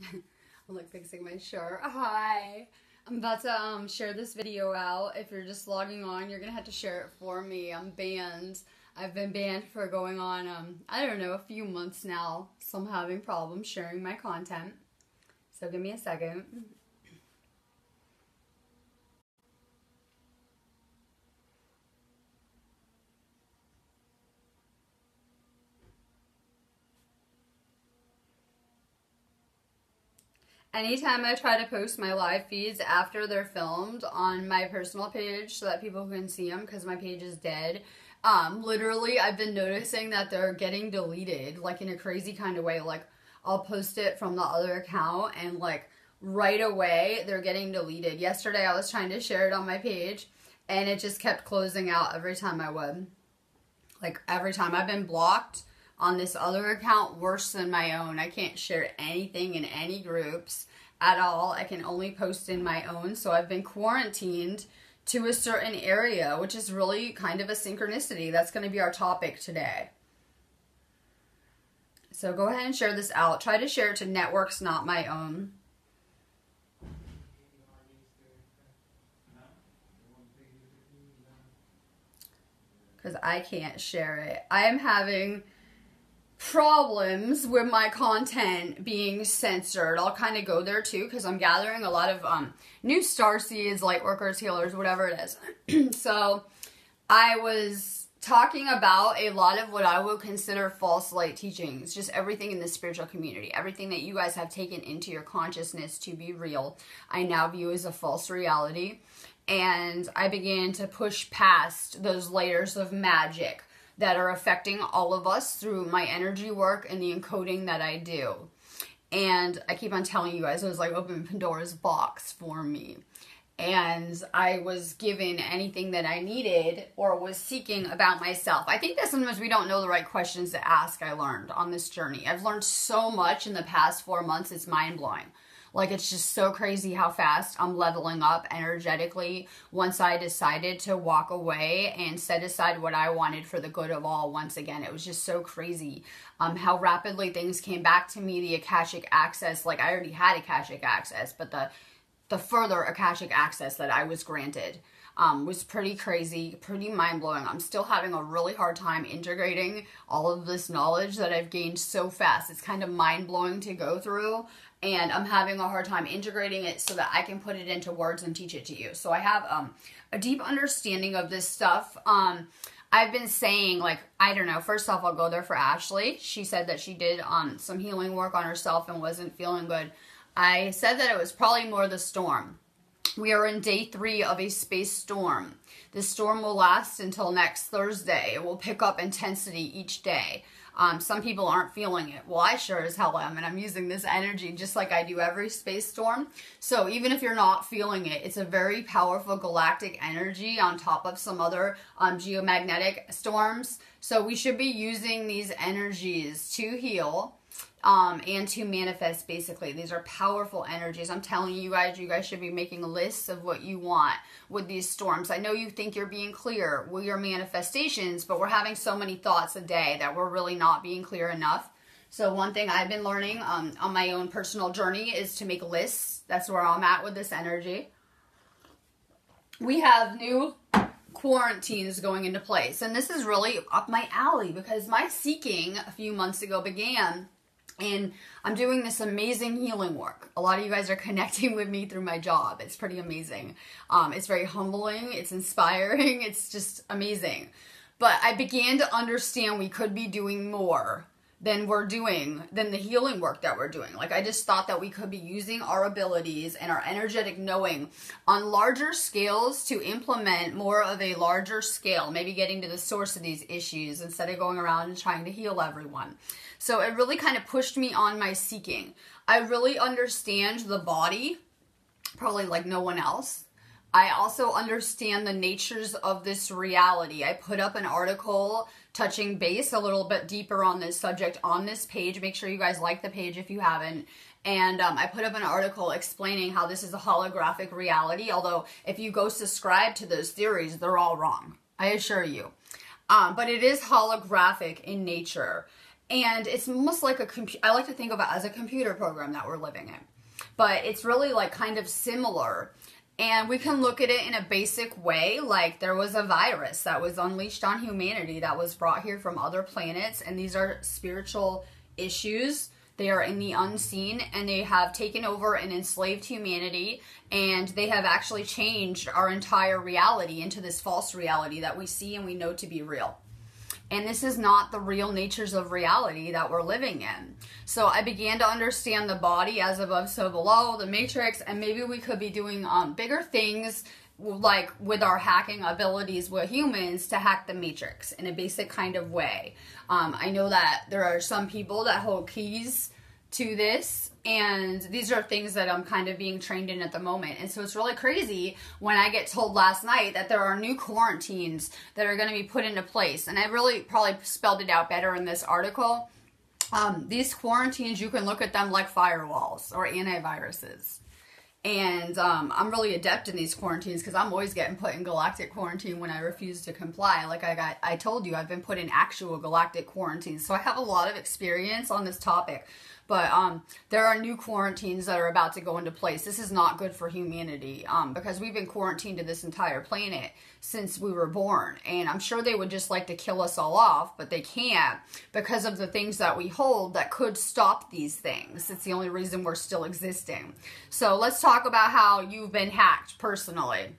I'm like fixing my shirt. Hi. I'm about to um, share this video out. If you're just logging on, you're gonna have to share it for me. I'm banned. I've been banned for going on, um, I don't know, a few months now. So I'm having problems sharing my content. So give me a second. Anytime I try to post my live feeds after they're filmed on my personal page so that people can see them because my page is dead, um, literally I've been noticing that they're getting deleted like in a crazy kind of way. Like I'll post it from the other account and like right away they're getting deleted. Yesterday I was trying to share it on my page and it just kept closing out every time I would. Like every time I've been blocked on this other account worse than my own. I can't share anything in any groups at all. I can only post in my own. So I've been quarantined to a certain area, which is really kind of a synchronicity. That's going to be our topic today. So go ahead and share this out. Try to share it to networks not my own. Because I can't share it. I am having problems with my content being censored. I'll kind of go there too because I'm gathering a lot of um, new star seeds, light workers, healers, whatever it is. so I was talking about a lot of what I would consider false light teachings, just everything in the spiritual community, everything that you guys have taken into your consciousness to be real, I now view as a false reality. And I began to push past those layers of magic that are affecting all of us through my energy work and the encoding that I do. And I keep on telling you guys, it was like opening Pandora's box for me. And I was given anything that I needed or was seeking about myself. I think that sometimes we don't know the right questions to ask, I learned on this journey. I've learned so much in the past four months, it's mind blowing. Like it's just so crazy how fast I'm leveling up energetically once I decided to walk away and set aside what I wanted for the good of all once again. It was just so crazy um, how rapidly things came back to me, the Akashic access. Like I already had Akashic access, but the the further Akashic access that I was granted um, was pretty crazy, pretty mind blowing. I'm still having a really hard time integrating all of this knowledge that I've gained so fast. It's kind of mind blowing to go through, and I'm having a hard time integrating it so that I can put it into words and teach it to you. So I have um, a deep understanding of this stuff. Um, I've been saying, like, I don't know. First off, I'll go there for Ashley. She said that she did um, some healing work on herself and wasn't feeling good. I said that it was probably more the storm. We are in day three of a space storm. This storm will last until next Thursday. It will pick up intensity each day. Um, some people aren't feeling it. Well, I sure as hell am, and I'm using this energy just like I do every space storm. So even if you're not feeling it, it's a very powerful galactic energy on top of some other um, geomagnetic storms. So we should be using these energies to heal um, and to manifest basically. These are powerful energies. I'm telling you guys, you guys should be making lists of what you want with these storms. I know you think you're being clear with your manifestations, but we're having so many thoughts a day that we're really not being clear enough. So, one thing I've been learning um, on my own personal journey is to make lists. That's where I'm at with this energy. We have new quarantines going into place, and this is really up my alley because my seeking a few months ago began and I'm doing this amazing healing work. A lot of you guys are connecting with me through my job. It's pretty amazing. Um, it's very humbling, it's inspiring, it's just amazing. But I began to understand we could be doing more than we're doing, than the healing work that we're doing. Like, I just thought that we could be using our abilities and our energetic knowing on larger scales to implement more of a larger scale, maybe getting to the source of these issues instead of going around and trying to heal everyone. So it really kind of pushed me on my seeking. I really understand the body, probably like no one else. I also understand the natures of this reality. I put up an article touching base a little bit deeper on this subject on this page. Make sure you guys like the page if you haven't. And um, I put up an article explaining how this is a holographic reality. Although, if you go subscribe to those theories, they're all wrong. I assure you. Um, but it is holographic in nature. And it's almost like a computer. I like to think of it as a computer program that we're living in, but it's really like kind of similar. And we can look at it in a basic way, like there was a virus that was unleashed on humanity that was brought here from other planets, and these are spiritual issues. They are in the unseen and they have taken over and enslaved humanity and they have actually changed our entire reality into this false reality that we see and we know to be real. And this is not the real natures of reality that we're living in. So I began to understand the body as above, so below, the matrix, and maybe we could be doing um, bigger things like with our hacking abilities with humans to hack the matrix in a basic kind of way. Um, I know that there are some people that hold keys to this and these are things that I'm kind of being trained in at the moment. And so it's really crazy when I get told last night that there are new quarantines that are going to be put into place. And I really probably spelled it out better in this article. Um, these quarantines, you can look at them like firewalls or antiviruses. And um, I'm really adept in these quarantines because I'm always getting put in galactic quarantine when I refuse to comply. Like I got, I told you, I've been put in actual galactic quarantine. so I have a lot of experience on this topic. But um, there are new quarantines that are about to go into place. This is not good for humanity um, because we've been quarantined to this entire planet since we were born. And I'm sure they would just like to kill us all off, but they can't because of the things that we hold that could stop these things. It's the only reason we're still existing. So let's talk about how you've been hacked personally.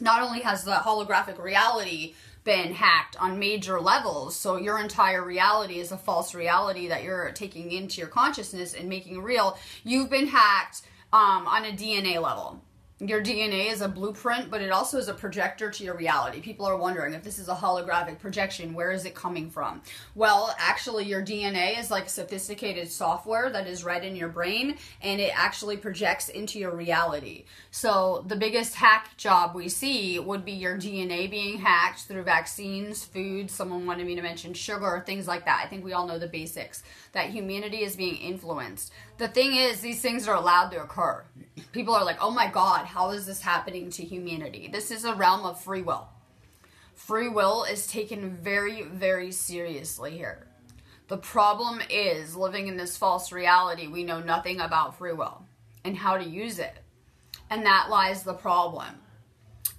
Not only has the holographic reality been hacked on major levels. So your entire reality is a false reality that you're taking into your consciousness and making real. You've been hacked um, on a DNA level your DNA is a blueprint, but it also is a projector to your reality. People are wondering if this is a holographic projection, where is it coming from? Well, actually, your DNA is like sophisticated software that is read in your brain and it actually projects into your reality. So, the biggest hack job we see would be your DNA being hacked through vaccines, food. Someone wanted me to mention sugar, things like that. I think we all know the basics that humanity is being influenced. The thing is, these things are allowed to occur. People are like, oh my God, how is this happening to humanity? This is a realm of free will. Free will is taken very, very seriously here. The problem is living in this false reality, we know nothing about free will and how to use it. And that lies the problem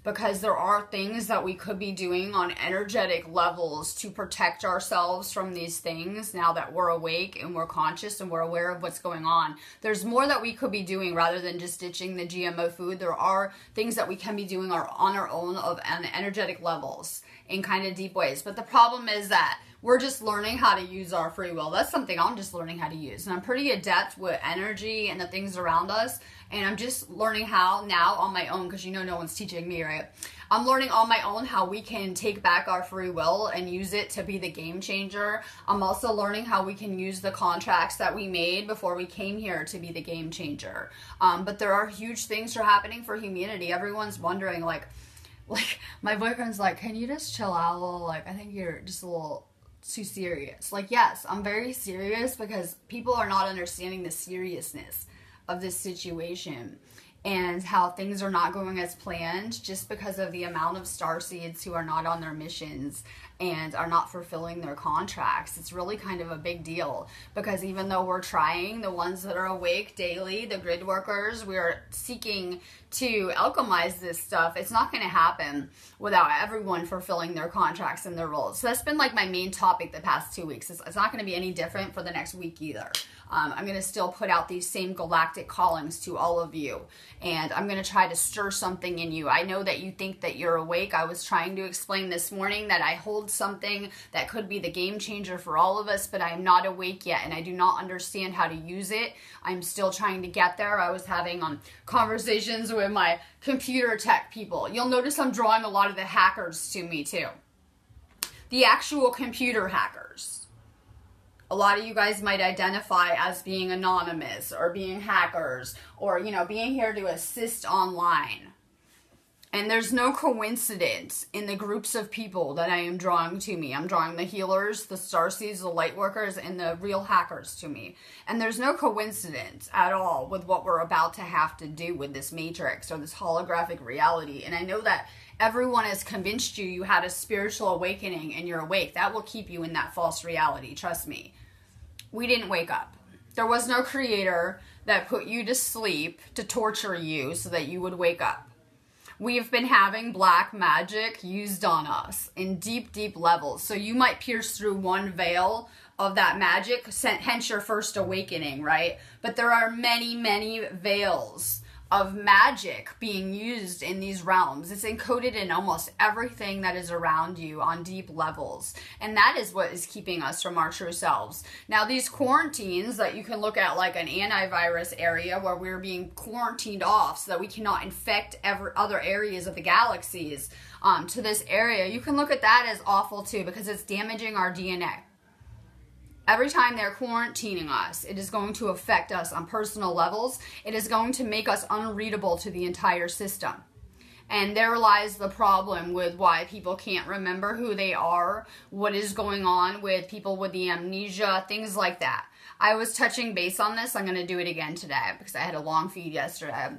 because there are things that we could be doing on energetic levels to protect ourselves from these things now that we're awake and we're conscious and we're aware of what's going on. There's more that we could be doing rather than just ditching the GMO food. There are things that we can be doing on our own of an energetic levels in kind of deep ways. But the problem is that we're just learning how to use our free will. That's something I'm just learning how to use. And I'm pretty adept with energy and the things around us and I'm just learning how now on my own because you know no one's teaching me, right? I'm learning on my own how we can take back our free will and use it to be the game changer. I'm also learning how we can use the contracts that we made before we came here to be the game changer. Um, but there are huge things that are happening for humanity. Everyone's wondering, like, like my boyfriend's like, can you just chill out a little? Like, I think you're just a little too serious. Like, yes, I'm very serious because people are not understanding the seriousness of this situation and how things are not going as planned just because of the amount of star seeds who are not on their missions and are not fulfilling their contracts. It's really kind of a big deal because even though we're trying, the ones that are awake daily, the grid workers, we're seeking to alchemize this stuff. It's not going to happen without everyone fulfilling their contracts and their roles. So that's been like my main topic the past two weeks. It's, it's not going to be any different for the next week either. Um, I'm going to still put out these same galactic callings to all of you. And I'm going to try to stir something in you. I know that you think that you're awake. I was trying to explain this morning that I hold something that could be the game changer for all of us, but I'm not awake yet and I do not understand how to use it. I'm still trying to get there. I was having um, conversations with my computer tech people. You'll notice I'm drawing a lot of the hackers to me too. The actual computer hackers a lot of you guys might identify as being anonymous or being hackers or, you know, being here to assist online. And there's no coincidence in the groups of people that I am drawing to me. I'm drawing the healers, the starseeds, the light workers, and the real hackers to me. And there's no coincidence at all with what we're about to have to do with this matrix or this holographic reality. And I know that everyone has convinced you you had a spiritual awakening and you're awake. That will keep you in that false reality. Trust me. we didn't wake up. There was no creator that put you to sleep to torture you so that you would wake up. We've been having black magic used on us in deep, deep levels. So you might pierce through one veil of that magic, hence your first awakening, right? But there are many, many veils of magic being used in these realms. It's encoded in almost everything that is around you on deep levels. And that is what is keeping us from our true selves. Now, these quarantines that you can look at like an antivirus area where we're being quarantined off so that we cannot infect ever other areas of the galaxies um, to this area, you can look at that as awful too because it's damaging our DNA every time they're quarantining us, it is going to affect us on personal levels. It is going to make us unreadable to the entire system. And there lies the problem with why people can't remember who they are, what is going on with people with the amnesia, things like that. I was touching base on this. I'm going to do it again today because I had a long feed yesterday.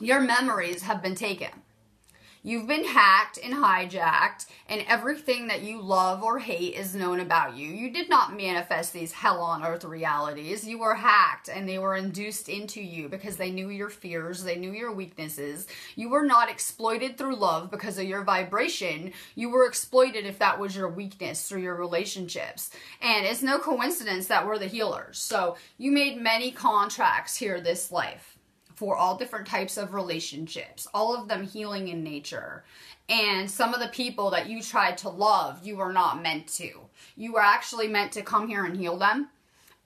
Your memories have been taken. You've been hacked and hijacked, and everything that you love or hate is known about you. You did not manifest these hell on earth realities. You were hacked and they were induced into you because they knew your fears, they knew your weaknesses. You were not exploited through love because of your vibration. You were exploited if that was your weakness through your relationships. And it's no coincidence that we're the healers. So you made many contracts here this life for all different types of relationships, all of them healing in nature. And some of the people that you tried to love, you were not meant to. You were actually meant to come here and heal them.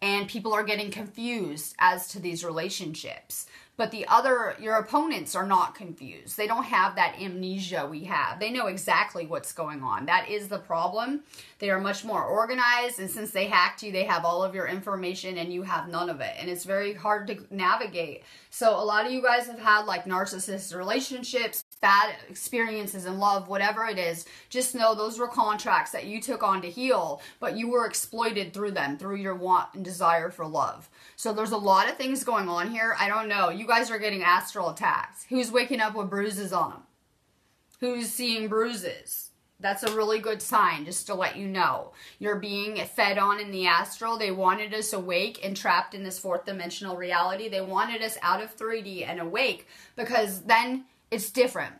And people are getting confused as to these relationships. But the other, your opponents are not confused. They don't have that amnesia we have. They know exactly what's going on. That is the problem. They are much more organized, and since they hacked you, they have all of your information and you have none of it. And it's very hard to navigate. So, a lot of you guys have had like narcissist relationships, bad experiences in love, whatever it is. Just know those were contracts that you took on to heal, but you were exploited through them, through your want and desire for love. So, there's a lot of things going on here. I don't know. You guys are getting astral attacks. Who's waking up with bruises on them? Who's seeing bruises? That's a really good sign, just to let you know. You're being fed on in the astral. They wanted us awake and trapped in this fourth dimensional reality. They wanted us out of 3D and awake because then it's different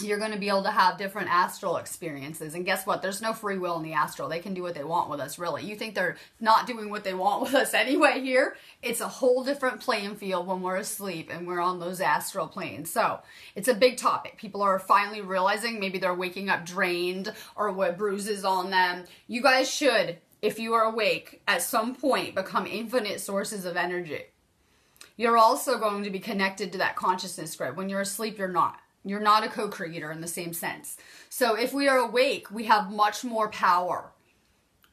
you're going to be able to have different astral experiences. And guess what? There's no free will in the astral. They can do what they want with us, really. You think they're not doing what they want with us anyway here? It's a whole different playing field when we're asleep and we're on those astral planes. So it's a big topic. People are finally realizing maybe they're waking up drained or with bruises on them. You guys should, if you are awake, at some point become infinite sources of energy. You're also going to be connected to that consciousness grid. When you're asleep, you're not you're not a co creator in the same sense. So if we are awake, we have much more power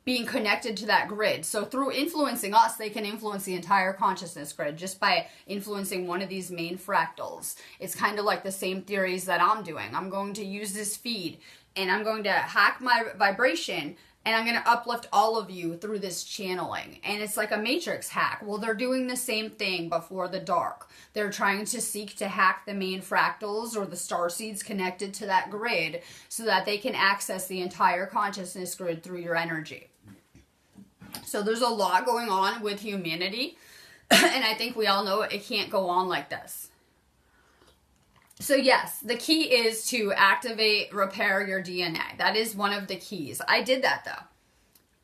being connected to that grid. So through influencing us, they can influence the entire consciousness grid just by influencing one of these main fractals. It's kind of like the same theories that I'm doing. I'm going to use this feed and I'm going to hack my vibration and I'm going to uplift all of you through this channeling. And it's like a matrix hack. Well, they're doing the same thing before the dark. They're trying to seek to hack the main fractals or the star seeds connected to that grid so that they can access the entire consciousness grid through your energy. So there's a lot going on with humanity. and I think we all know it can't go on like this. So, yes, the key is to activate, repair your DNA. That is one of the keys. I did that though.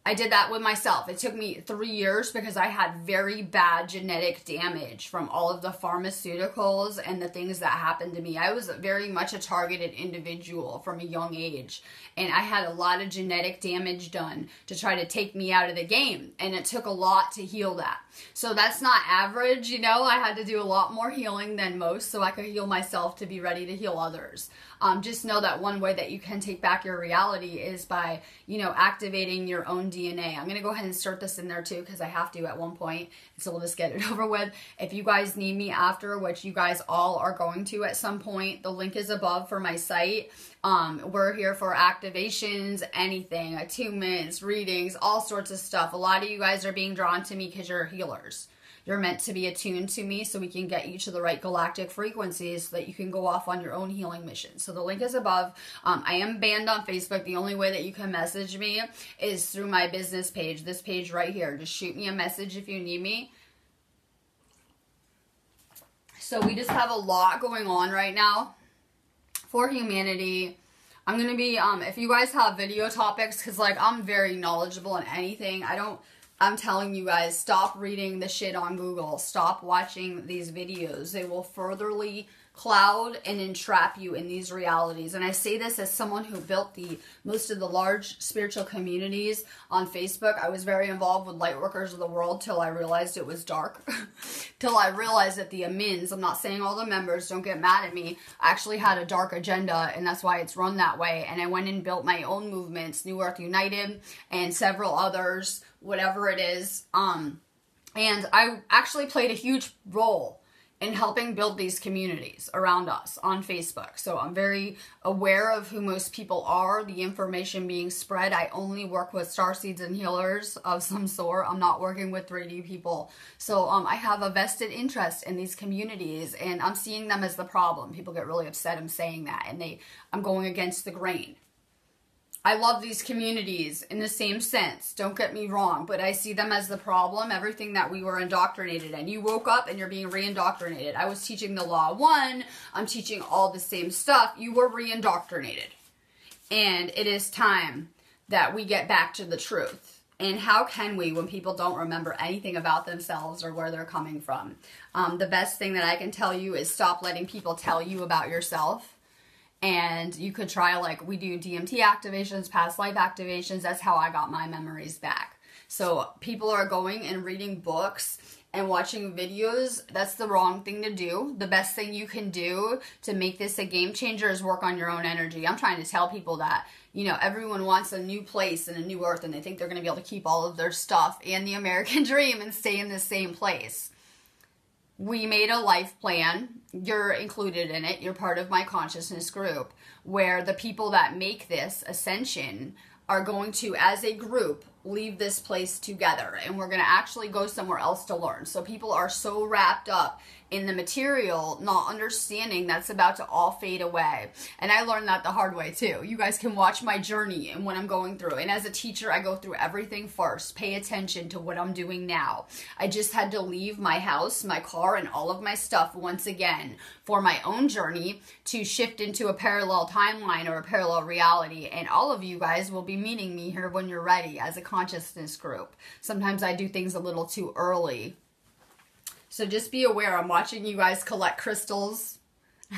I did that with myself. It took me three years because I had very bad genetic damage from all of the pharmaceuticals and the things that happened to me. I was very much a targeted individual from a young age, and I had a lot of genetic damage done to try to take me out of the game, and it took a lot to heal that. So that's not average, you know. I had to do a lot more healing than most so I could heal myself to be ready to heal others. Um, just know that one way that you can take back your reality is by, you know, activating your own DNA. I'm going to go ahead and insert this in there too because I have to at one point. So we'll just get it over with. If you guys need me after, which you guys all are going to at some point, the link is above for my site. Um, we're here for activations, anything, attunements, readings, all sorts of stuff. A lot of you guys are being drawn to me because you're healers. You're meant to be attuned to me so we can get you to the right galactic frequencies so that you can go off on your own healing mission. So the link is above. Um, I am banned on Facebook. The only way that you can message me is through my business page, this page right here. Just shoot me a message if you need me. So we just have a lot going on right now for humanity. I'm gonna be um if you guys have video topics because like I'm very knowledgeable in anything. I don't I'm telling you guys, stop reading the shit on Google. Stop watching these videos. They will furtherly cloud and entrap you in these realities. And I say this as someone who built the most of the large spiritual communities on Facebook. I was very involved with Lightworkers of the World till I realized it was dark. till I realized that the amins, I'm not saying all the members, don't get mad at me, actually had a dark agenda and that's why it's run that way. And I went and built my own movements, New Earth United and several others, whatever it is. Um and I actually played a huge role in helping build these communities around us on Facebook. So I'm very aware of who most people are, the information being spread. I only work with star seeds and healers of some sort. I'm not working with 3D people. So um, I have a vested interest in these communities and I'm seeing them as the problem. People get really upset I'm saying that and they I'm going against the grain. I love these communities in the same sense. Don't get me wrong, but I see them as the problem. Everything that we were indoctrinated in. You woke up and you're being re-indoctrinated. I was teaching the law one. I'm teaching all the same stuff. You were re-indoctrinated, and it is time that we get back to the truth. And how can we when people don't remember anything about themselves or where they're coming from? Um, the best thing that I can tell you is stop letting people tell you about yourself and you could try like we do DMT activations, past life activations. That's how I got my memories back. So people are going and reading books and watching videos. That's the wrong thing to do. The best thing you can do to make this a game changer is work on your own energy. I'm trying to tell people that you know, everyone wants a new place and a new earth and they think they're going to be able to keep all of their stuff and the American dream and stay in the same place we made a life plan. You're included in it. You're part of my consciousness group where the people that make this ascension are going to, as a group, leave this place together and we're going to actually go somewhere else to learn. So people are so wrapped up in the material, not understanding that's about to all fade away. And I learned that the hard way too. You guys can watch my journey and what I'm going through. And as a teacher, I go through everything first. Pay attention to what I'm doing now. I just had to leave my house, my car, and all of my stuff once again for my own journey to shift into a parallel timeline or a parallel reality. And all of you guys will be meeting me here when you're ready as a consciousness group. Sometimes I do things a little too early so just be aware, I'm watching you guys collect crystals.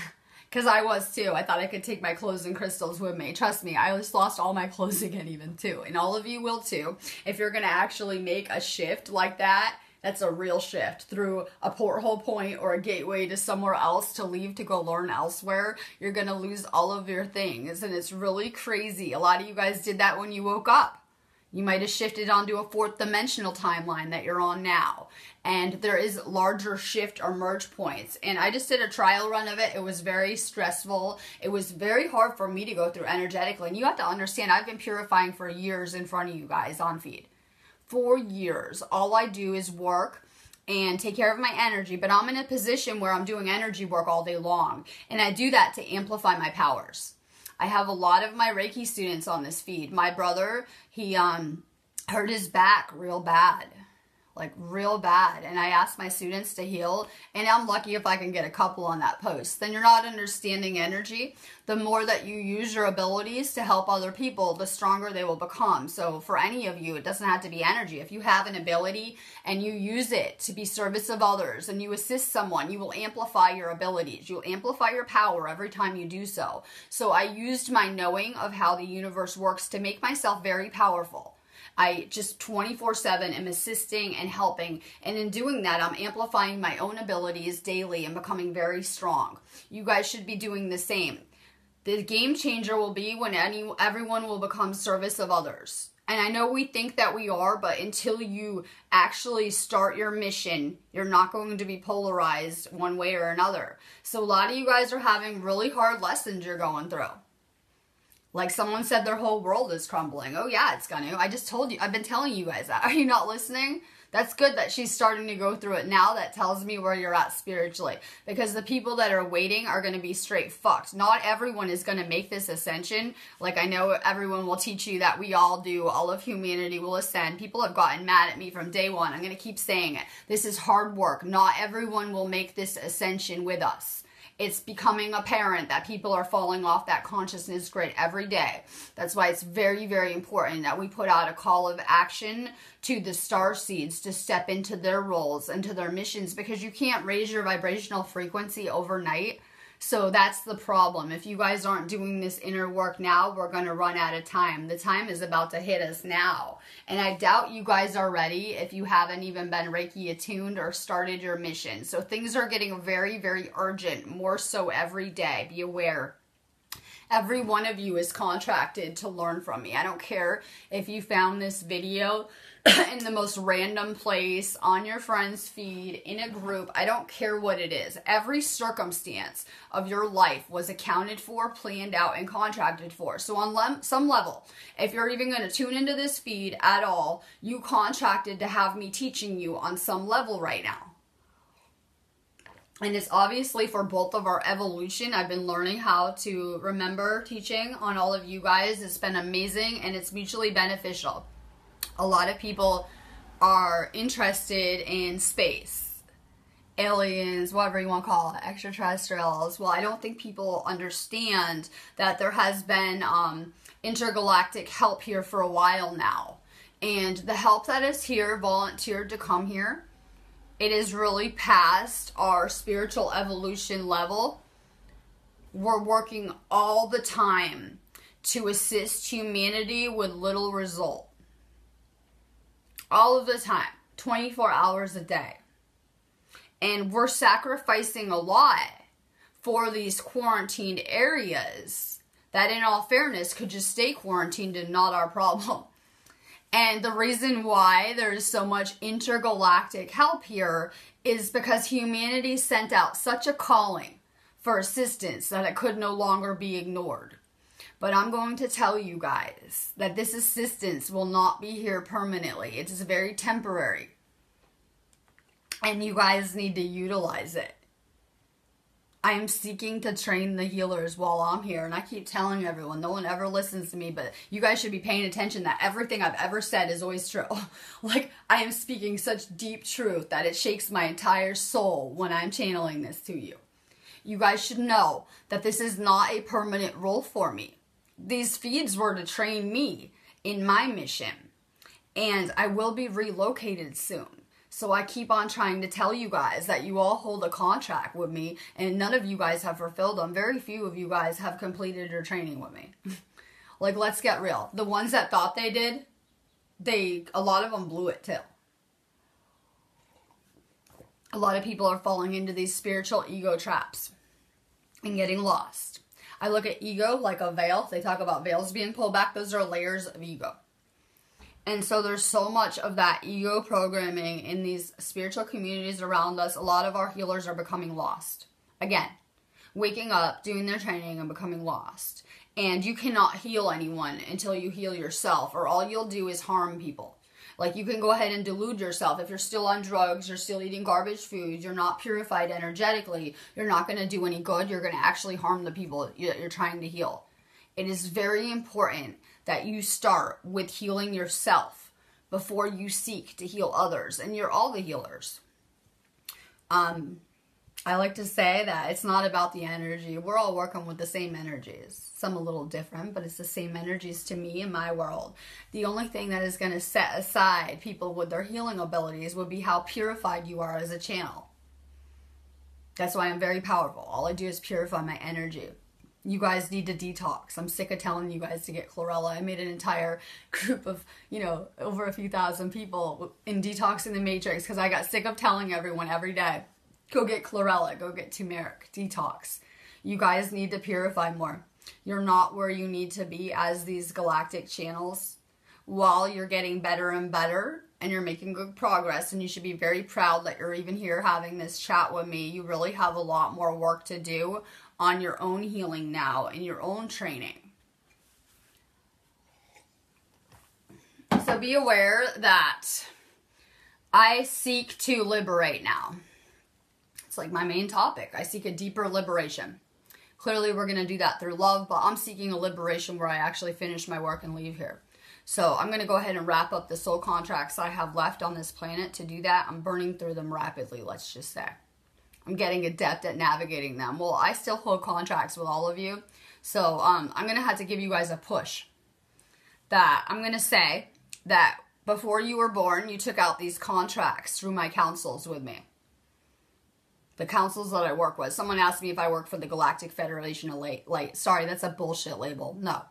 Because I was too. I thought I could take my clothes and crystals with me. Trust me, I just lost all my clothes again, even too. And all of you will too. If you're going to actually make a shift like that, that's a real shift through a porthole point or a gateway to somewhere else to leave to go learn elsewhere. You're going to lose all of your things. And it's really crazy. A lot of you guys did that when you woke up. You might have shifted onto a fourth dimensional timeline that you're on now. And there is larger shift or merge points. And I just did a trial run of it. It was very stressful. It was very hard for me to go through energetically. And you have to understand, I've been purifying for years in front of you guys on feed. For years. All I do is work and take care of my energy, but I'm in a position where I'm doing energy work all day long. And I do that to amplify my powers. I have a lot of my Reiki students on this feed. My brother, he um hurt his back real bad like real bad and i ask my students to heal and i'm lucky if i can get a couple on that post. Then you're not understanding energy. The more that you use your abilities to help other people the stronger they will become. So for any of you it doesn't have to be energy. If you have an ability and you use it to be service of others and you assist someone you will amplify your abilities. You'll amplify your power every time you do so. So i used my knowing of how the universe works to make myself very powerful I just 24 7 am assisting and helping. And in doing that, I'm amplifying my own abilities daily and becoming very strong. You guys should be doing the same. The game changer will be when any everyone will become service of others. And I know we think that we are, but until you actually start your mission, you're not going to be polarized one way or another. So a lot of you guys are having really hard lessons you're going through. Like someone said their whole world is crumbling. Oh yeah, it's gonna. I just told you. I've been telling you guys that. Are you not listening? That's good that she's starting to go through it now. That tells me where you're at spiritually. Because the people that are waiting are going to be straight fucked. Not everyone is going to make this ascension. Like, I know everyone will teach you that we all do. All of humanity will ascend. People have gotten mad at me from day one. I'm going to keep saying it. This is hard work. Not everyone will make this ascension with us it's becoming apparent that people are falling off that consciousness grid every day. That's why it's very, very important that we put out a call of action to the star seeds to step into their roles, and to their missions, because you can't raise your vibrational frequency overnight so that's the problem. If you guys aren't doing this inner work now, we're going to run out of time. The time is about to hit us now. And I doubt you guys are ready if you haven't even been Reiki attuned or started your mission. So things are getting very, very urgent, more so every day. Be aware. Every one of you is contracted to learn from me. I don't care if you found this video in the most random place, on your friend's feed, in a group. I don't care what it is. Every circumstance of your life was accounted for, planned out, and contracted for. So, on some level, if you're even going to tune into this feed at all, you contracted to have me teaching you on some level right now. And it's obviously for both of our evolution. I've been learning how to remember teaching on all of you guys. It's been amazing and it's mutually beneficial a lot of people are interested in space, aliens, whatever you want to call it, extraterrestrials. Well, I don't think people understand that there has been um, intergalactic help here for a while now. And the help that is here volunteered to come here. It is really past our spiritual evolution level. We're working all the time to assist humanity with little result all of the time, 24 hours a day. And we're sacrificing a lot for these quarantined areas that, in all fairness, could just stay quarantined and not our problem. And the reason why there's so much intergalactic help here is because humanity sent out such a calling for assistance that it could no longer be ignored. But I'm going to tell you guys that this assistance will not be here permanently. It is very temporary. And you guys need to utilize it. I am seeking to train the healers while I'm here. And I keep telling everyone, no one ever listens to me, but you guys should be paying attention that everything I've ever said is always true. like, I am speaking such deep truth that it shakes my entire soul when I'm channeling this to you. You guys should know that this is not a permanent role for me these feeds were to train me in my mission. And I will be relocated soon. So I keep on trying to tell you guys that you all hold a contract with me and none of you guys have fulfilled them. Very few of you guys have completed your training with me. like let's get real. The ones that thought they did, they a lot of them blew it too. A lot of people are falling into these spiritual ego traps and getting lost. I look at ego like a veil. They talk about veils being pulled back. Those are layers of ego. And so there's so much of that ego programming in these spiritual communities around us. A lot of our healers are becoming lost. Again, waking up, doing their training, and becoming lost. And you cannot heal anyone until you heal yourself, or all you'll do is harm people. Like you can go ahead and delude yourself. If you're still on drugs, you're still eating garbage food, you're not purified energetically, you're not going to do any good. You're going to actually harm the people that you're trying to heal. It is very important that you start with healing yourself before you seek to heal others. And you're all the healers. Um, I like to say that it's not about the energy. We're all working with the same energies. Some a little different, but it's the same energies to me in my world. The only thing that is going to set aside people with their healing abilities would be how purified you are as a channel. That's why I'm very powerful. All I do is purify my energy. You guys need to detox. I'm sick of telling you guys to get chlorella. I made an entire group of, you know, over a few thousand people in detoxing the matrix because I got sick of telling everyone every day Go get chlorella, go get turmeric, detox. You guys need to purify more. You're not where you need to be as these galactic channels while you're getting better and better and you're making good progress and you should be very proud that you're even here having this chat with me. You really have a lot more work to do on your own healing now and your own training. So be aware that I seek to liberate now. It's like my main topic. I seek a deeper liberation. Clearly, we're going to do that through love, but I'm seeking a liberation where I actually finish my work and leave here. So I'm going to go ahead and wrap up the soul contracts I have left on this planet. To do that, I'm burning through them rapidly, let's just say. I'm getting adept at navigating them. Well, I still hold contracts with all of you. So um, I'm going to have to give you guys a push. That I'm going to say that before you were born, you took out these contracts through my councils with me the councils that I work with. Someone asked me if I work for the Galactic Federation of Light. Light. Sorry, that's a bullshit label. No.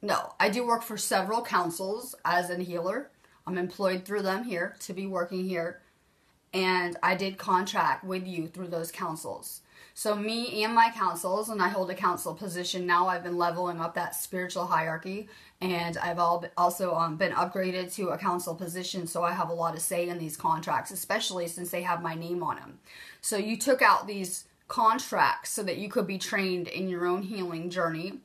No, I do work for several councils as a healer. I'm employed through them here to be working here. And I did contract with you through those councils. So me and my councils, and I hold a council position now. I've been leveling up that spiritual hierarchy, and I've all also um, been upgraded to a council position. So I have a lot of say in these contracts, especially since they have my name on them. So you took out these contracts so that you could be trained in your own healing journey,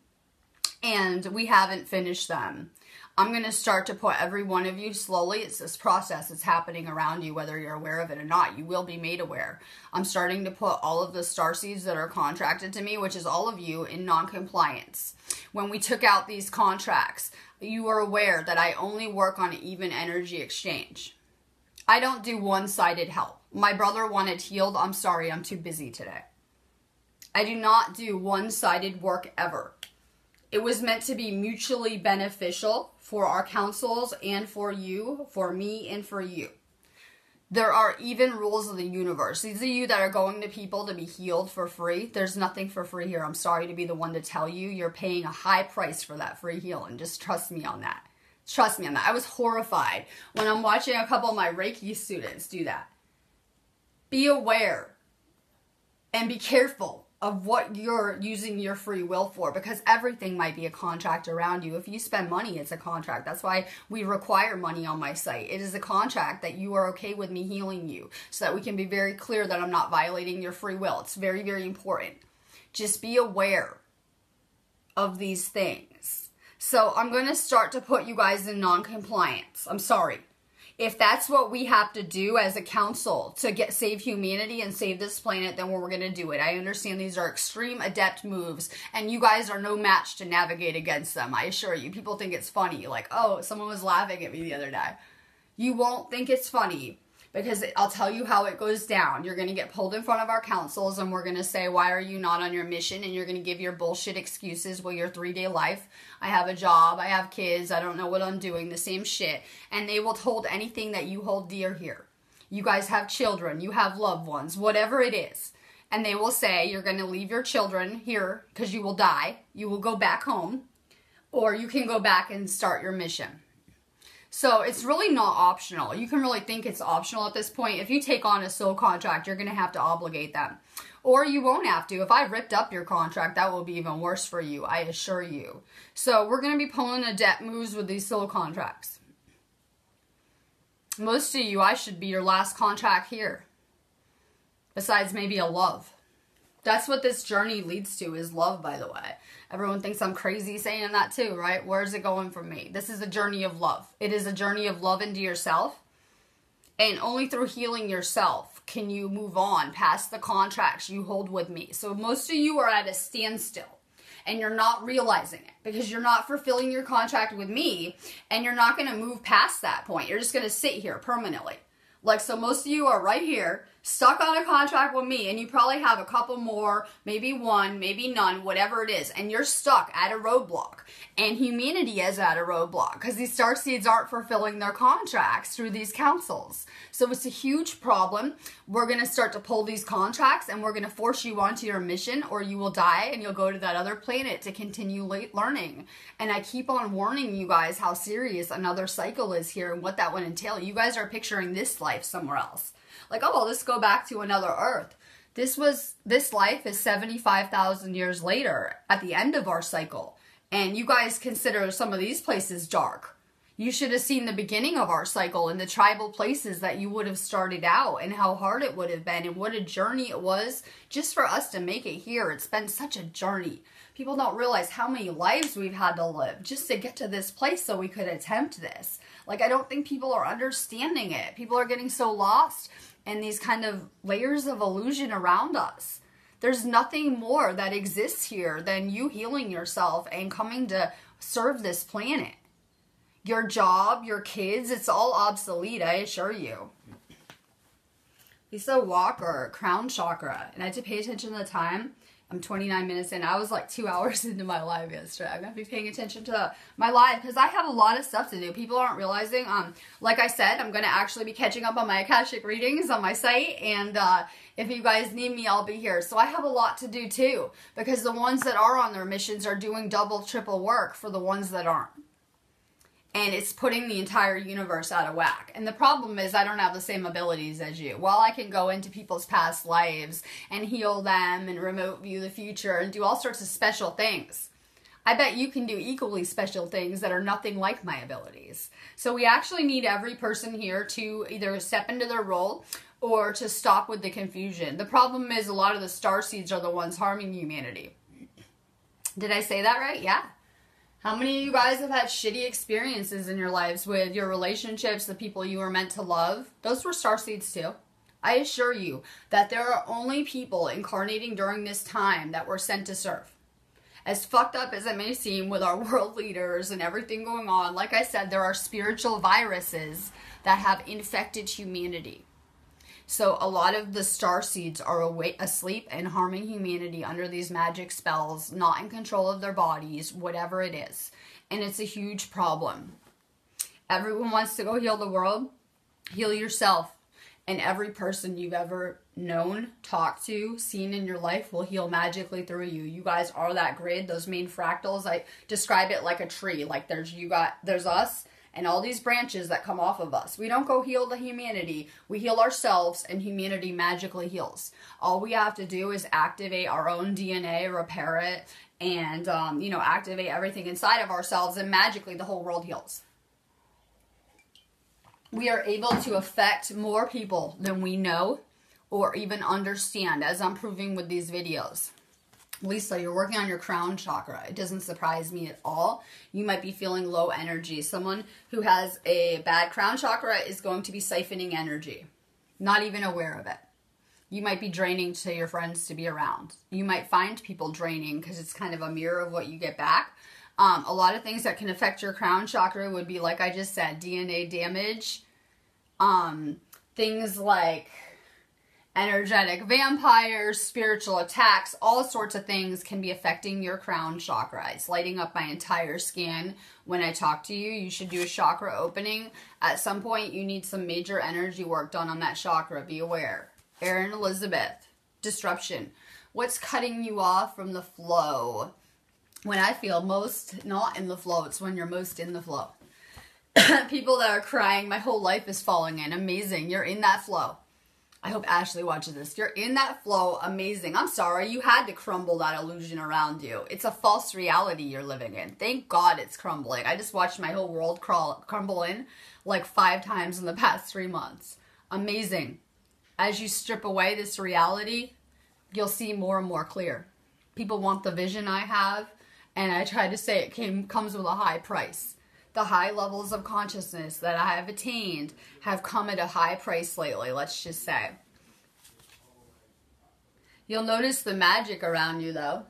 and we haven't finished them. I'm going to start to put every one of you slowly. It's this process. It's happening around you, whether you're aware of it or not. You will be made aware. I'm starting to put all of the star seeds that are contracted to me, which is all of you, in non-compliance. When we took out these contracts, you are aware that I only work on even energy exchange. I don't do one-sided help. My brother wanted healed. I'm sorry, I'm too busy today. I do not do one-sided work ever. It was meant to be mutually beneficial for our councils and for you, for me and for you. There are even rules of the universe. These are you that are going to people to be healed for free. There's nothing for free here. I'm sorry to be the one to tell you. You're paying a high price for that free healing. Just trust me on that. Trust me on that. I was horrified when I'm watching a couple of my Reiki students do that. Be aware and be careful of what you're using your free will for because everything might be a contract around you. If you spend money, it's a contract. That's why we require money on my site. It is a contract that you are okay with me healing you so that we can be very clear that I'm not violating your free will. It's very, very important. Just be aware of these things. So I'm going to start to put you guys in non compliance. I'm sorry if that's what we have to do as a council to get save humanity and save this planet, then we're going to do it. I understand these are extreme adept moves, and you guys are no match to navigate against them. I assure you. People think it's funny, like, oh, someone was laughing at me the other day. You won't think it's funny because I'll tell you how it goes down. You're going to get pulled in front of our councils and we're going to say, Why are you not on your mission? And you're going to give your bullshit excuses. Well, your 3D life. I have a job. I have kids. I don't know what I'm doing. The same shit. And they will hold anything that you hold dear here. You guys have children. You have loved ones. Whatever it is. And they will say, You're going to leave your children here because you will die. You will go back home. Or you can go back and start your mission. So it's really not optional. You can really think it's optional at this point. If you take on a soul contract, you're going to have to obligate them. Or you won't have to. If I ripped up your contract, that will be even worse for you, I assure you. So we're going to be pulling adept moves with these soul contracts. Most of you, I should be your last contract here. Besides maybe a love. That's what this journey leads to is love, by the way. Everyone thinks I'm crazy saying that too, right? Where's it going from me? This is a journey of love. It is a journey of love into yourself. And only through healing yourself can you move on past the contracts you hold with me. So most of you are at a standstill and you're not realizing it because you're not fulfilling your contract with me and you're not going to move past that point. You're just going to sit here permanently. Like, so most of you are right here stuck on a contract with me and you probably have a couple more, maybe one, maybe none, whatever it is, and you're stuck at a roadblock. And humanity is at a roadblock because these star seeds aren't fulfilling their contracts through these councils. So it's a huge problem. We're going to start to pull these contracts and we're going to force you onto your mission or you will die and you'll go to that other planet to continue learning. And I keep on warning you guys how serious another cycle is here and what that would entail. You guys are picturing this life somewhere else like, oh, well, let's go back to another Earth. This was this life is 75,000 years later at the end of our cycle. And you guys consider some of these places dark. You should have seen the beginning of our cycle and the tribal places that you would have started out and how hard it would have been and what a journey it was just for us to make it here. It's been such a journey. People don't realize how many lives we've had to live just to get to this place so we could attempt this. Like, I don't think people are understanding it. People are getting so lost in these kind of layers of illusion around us. There's nothing more that exists here than you healing yourself and coming to serve this planet. Your job, your kids, it's all obsolete, I assure you. Lisa Walker, crown chakra. And I had to pay attention to the time. I'm 29 minutes in. I was like two hours into my live yesterday. I'm gonna be paying attention to my live because I have a lot of stuff to do. People aren't realizing. Um, like I said, I'm gonna actually be catching up on my akashic readings on my site, and uh, if you guys need me, I'll be here. So I have a lot to do too because the ones that are on their missions are doing double, triple work for the ones that aren't and it's putting the entire universe out of whack. And the problem is, I don't have the same abilities as you. While I can go into people's past lives and heal them and remote view the future and do all sorts of special things, I bet you can do equally special things that are nothing like my abilities. So we actually need every person here to either step into their role or to stop with the confusion. The problem is, a lot of the star seeds are the ones harming humanity. Did I say that right? Yeah. How many of you guys have had shitty experiences in your lives with your relationships, the people you were meant to love? Those were star seeds too. I assure you that there are only people incarnating during this time that were sent to serve. As fucked up as it may seem with our world leaders and everything going on, like I said, there are spiritual viruses that have infected humanity. So a lot of the star seeds are awake, asleep and harming humanity under these magic spells, not in control of their bodies, whatever it is. And it's a huge problem. Everyone wants to go heal the world. Heal yourself. And every person you've ever known, talked to, seen in your life will heal magically through you. You guys are that grid, those main fractals. I describe it like a tree. Like there's you got there's us and all these branches that come off of us. We don't go heal the humanity, we heal ourselves, and humanity magically heals. All we have to do is activate our own DNA, repair it, and, um, you know, activate everything inside of ourselves, and magically the whole world heals. We are able to affect more people than we know or even understand, as I'm proving with these videos. Lisa, you're working on your crown chakra. It doesn't surprise me at all. You might be feeling low energy. Someone who has a bad crown chakra is going to be siphoning energy, not even aware of it. You might be draining to your friends to be around. You might find people draining because it's kind of a mirror of what you get back. Um, a lot of things that can affect your crown chakra would be, like I just said, DNA damage, um, things like energetic vampires, spiritual attacks, all sorts of things can be affecting your crown chakra. It's lighting up my entire skin when I talk to you. You should do a chakra opening. At some point, you need some major energy work done on that chakra. Be aware. Erin Elizabeth, disruption. What's cutting you off from the flow? When I feel most not in the flow, it's when you're most in the flow. People that are crying, my whole life is falling in. Amazing. You're in that flow I hope Ashley watches this. You're in that flow. Amazing. I'm sorry. You had to crumble that illusion around you. It's a false reality you're living in. Thank God it's crumbling. I just watched my whole world crawl, crumble in like five times in the past three months. Amazing. As you strip away this reality, you'll see more and more clear. People want the vision I have, and I try to say it came comes with a high price the high levels of consciousness that I have attained have come at a high price lately, let's just say. You'll notice the magic around you, though.